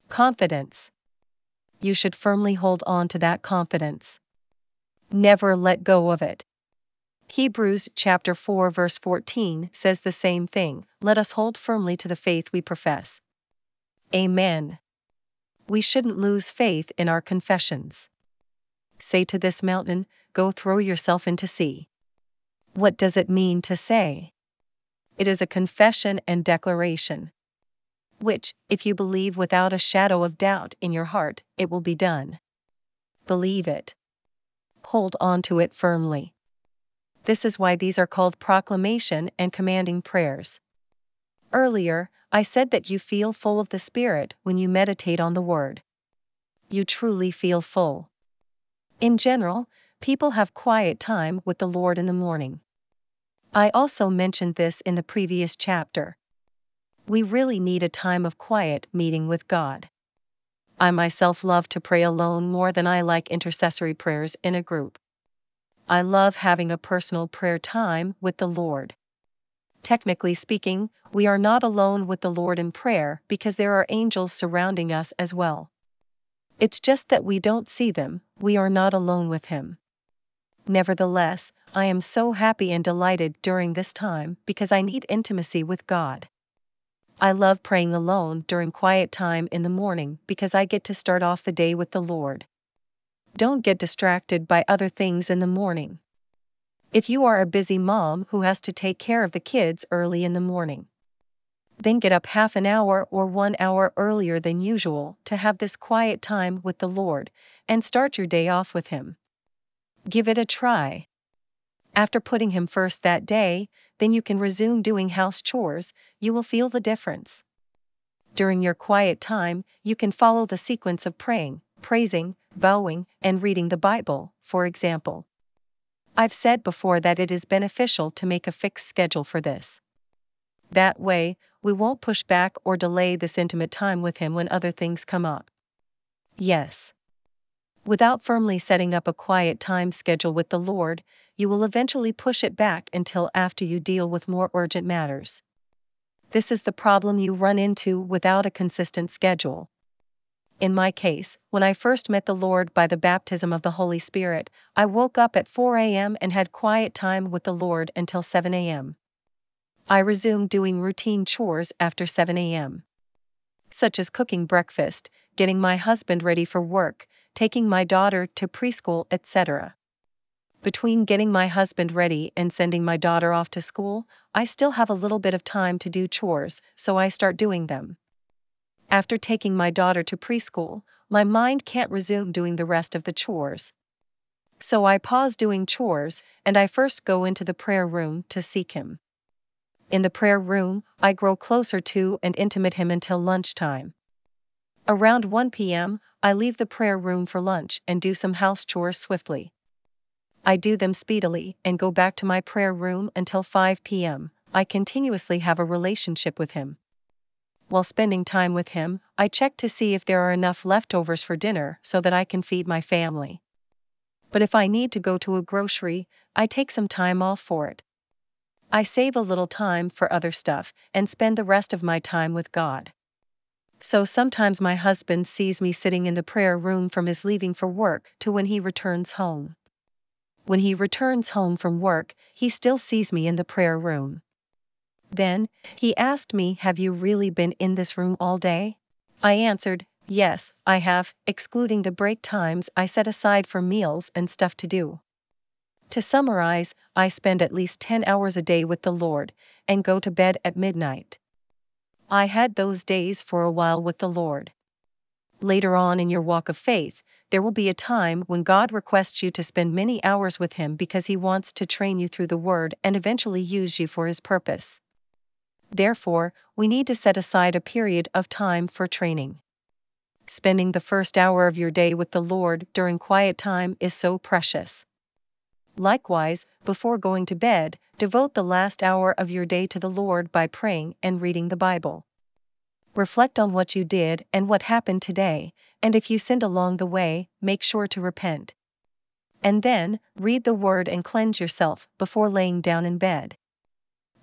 Confidence. You should firmly hold on to that confidence. Never let go of it. Hebrews chapter 4 verse 14 says the same thing. Let us hold firmly to the faith we profess. Amen. We shouldn't lose faith in our confessions. Say to this mountain, Go throw yourself into sea. What does it mean to say? It is a confession and declaration. Which, if you believe without a shadow of doubt in your heart, it will be done. Believe it. Hold on to it firmly. This is why these are called proclamation and commanding prayers. Earlier, I said that you feel full of the Spirit when you meditate on the Word. You truly feel full. In general, people have quiet time with the Lord in the morning. I also mentioned this in the previous chapter. We really need a time of quiet meeting with God. I myself love to pray alone more than I like intercessory prayers in a group. I love having a personal prayer time with the Lord. Technically speaking, we are not alone with the Lord in prayer because there are angels surrounding us as well. It's just that we don't see them, we are not alone with Him. Nevertheless, I am so happy and delighted during this time because I need intimacy with God. I love praying alone during quiet time in the morning because I get to start off the day with the Lord. Don't get distracted by other things in the morning. If you are a busy mom who has to take care of the kids early in the morning, then get up half an hour or one hour earlier than usual to have this quiet time with the Lord and start your day off with Him. Give it a try. After putting Him first that day, then you can resume doing house chores, you will feel the difference. During your quiet time, you can follow the sequence of praying, praising, bowing, and reading the Bible, for example. I've said before that it is beneficial to make a fixed schedule for this. That way, we won't push back or delay this intimate time with Him when other things come up. Yes. Without firmly setting up a quiet time schedule with the Lord, you will eventually push it back until after you deal with more urgent matters. This is the problem you run into without a consistent schedule. In my case, when I first met the Lord by the baptism of the Holy Spirit, I woke up at 4 a.m. and had quiet time with the Lord until 7 a.m. I resumed doing routine chores after 7 a.m., such as cooking breakfast, getting my husband ready for work, taking my daughter to preschool, etc. Between getting my husband ready and sending my daughter off to school, I still have a little bit of time to do chores, so I start doing them. After taking my daughter to preschool, my mind can't resume doing the rest of the chores. So I pause doing chores and I first go into the prayer room to seek Him. In the prayer room, I grow closer to and intimate Him until lunchtime. Around 1 p.m., I leave the prayer room for lunch and do some house chores swiftly. I do them speedily and go back to my prayer room until 5 p.m. I continuously have a relationship with Him. While spending time with him, I check to see if there are enough leftovers for dinner so that I can feed my family. But if I need to go to a grocery, I take some time off for it. I save a little time for other stuff and spend the rest of my time with God. So sometimes my husband sees me sitting in the prayer room from his leaving for work to when he returns home. When he returns home from work, he still sees me in the prayer room. Then, he asked me, Have you really been in this room all day? I answered, Yes, I have, excluding the break times I set aside for meals and stuff to do. To summarize, I spend at least 10 hours a day with the Lord and go to bed at midnight. I had those days for a while with the Lord. Later on in your walk of faith, there will be a time when God requests you to spend many hours with Him because He wants to train you through the Word and eventually use you for His purpose. Therefore, we need to set aside a period of time for training. Spending the first hour of your day with the Lord during quiet time is so precious. Likewise, before going to bed, devote the last hour of your day to the Lord by praying and reading the Bible. Reflect on what you did and what happened today, and if you sinned along the way, make sure to repent. And then, read the Word and cleanse yourself before laying down in bed.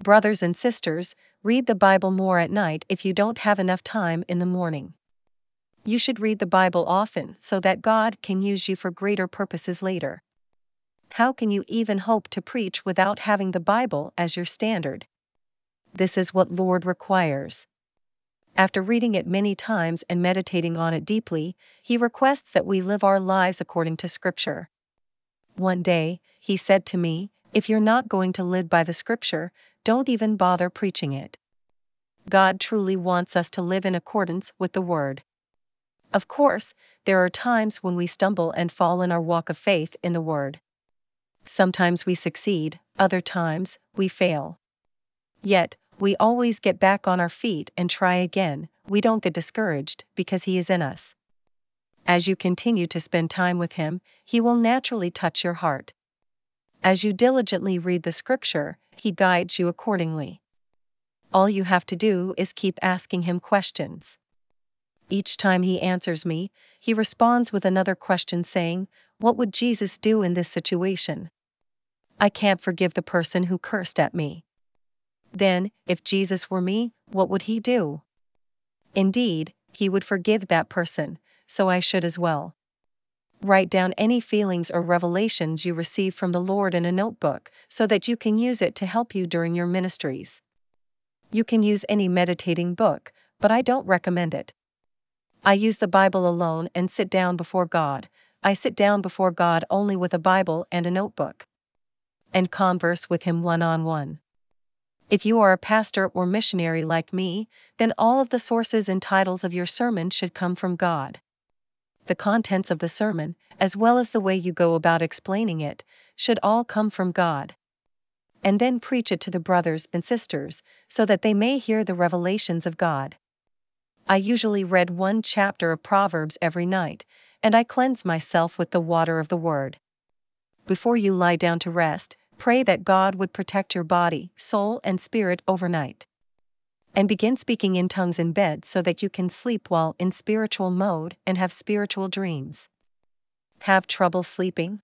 Brothers and sisters, read the Bible more at night if you don't have enough time in the morning. You should read the Bible often so that God can use you for greater purposes later. How can you even hope to preach without having the Bible as your standard? This is what Lord requires. After reading it many times and meditating on it deeply, he requests that we live our lives according to Scripture. One day, he said to me, If you're not going to live by the Scripture, don't even bother preaching it. God truly wants us to live in accordance with the Word. Of course, there are times when we stumble and fall in our walk of faith in the Word. Sometimes we succeed, other times, we fail. Yet, we always get back on our feet and try again, we don't get discouraged because He is in us. As you continue to spend time with Him, He will naturally touch your heart. As you diligently read the Scripture, He guides you accordingly. All you have to do is keep asking Him questions. Each time He answers me, He responds with another question saying, what would Jesus do in this situation? I can't forgive the person who cursed at me. Then, if Jesus were me, what would he do? Indeed, he would forgive that person, so I should as well. Write down any feelings or revelations you receive from the Lord in a notebook so that you can use it to help you during your ministries. You can use any meditating book, but I don't recommend it. I use the Bible alone and sit down before God, I sit down before God only with a Bible and a notebook. And converse with Him one on one. If you are a pastor or missionary like me, then all of the sources and titles of your sermon should come from God. The contents of the sermon, as well as the way you go about explaining it, should all come from God. And then preach it to the brothers and sisters, so that they may hear the revelations of God. I usually read one chapter of Proverbs every night, and I cleanse myself with the water of the Word. Before you lie down to rest, pray that God would protect your body, soul, and spirit overnight. And begin speaking in tongues in bed so that you can sleep while in spiritual mode and have spiritual dreams. Have trouble sleeping?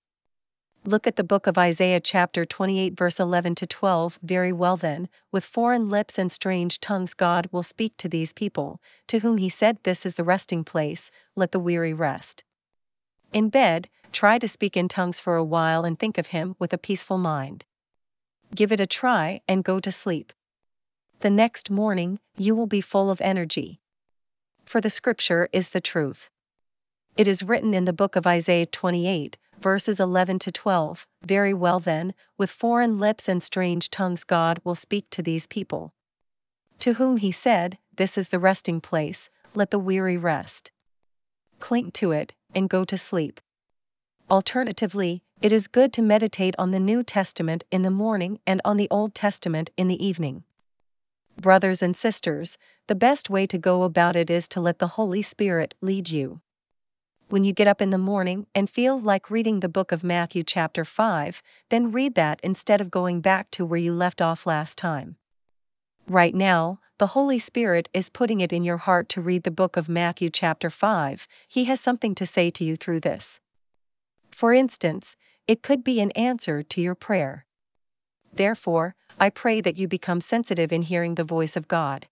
Look at the book of Isaiah, chapter 28, verse 11 to 12. Very well, then, with foreign lips and strange tongues, God will speak to these people, to whom He said, This is the resting place, let the weary rest. In bed, try to speak in tongues for a while and think of Him with a peaceful mind. Give it a try and go to sleep. The next morning, you will be full of energy. For the scripture is the truth. It is written in the book of Isaiah 28, verses 11 to 12 Very well then, with foreign lips and strange tongues, God will speak to these people. To whom he said, This is the resting place, let the weary rest. Cling to it, and go to sleep. Alternatively, it is good to meditate on the New Testament in the morning and on the Old Testament in the evening. Brothers and sisters, the best way to go about it is to let the Holy Spirit lead you. When you get up in the morning and feel like reading the book of Matthew, chapter 5, then read that instead of going back to where you left off last time. Right now, the Holy Spirit is putting it in your heart to read the book of Matthew, chapter 5, He has something to say to you through this. For instance, it could be an answer to your prayer. Therefore, I pray that you become sensitive in hearing the voice of God.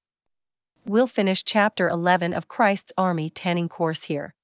We'll finish chapter 11 of Christ's Army Training course here.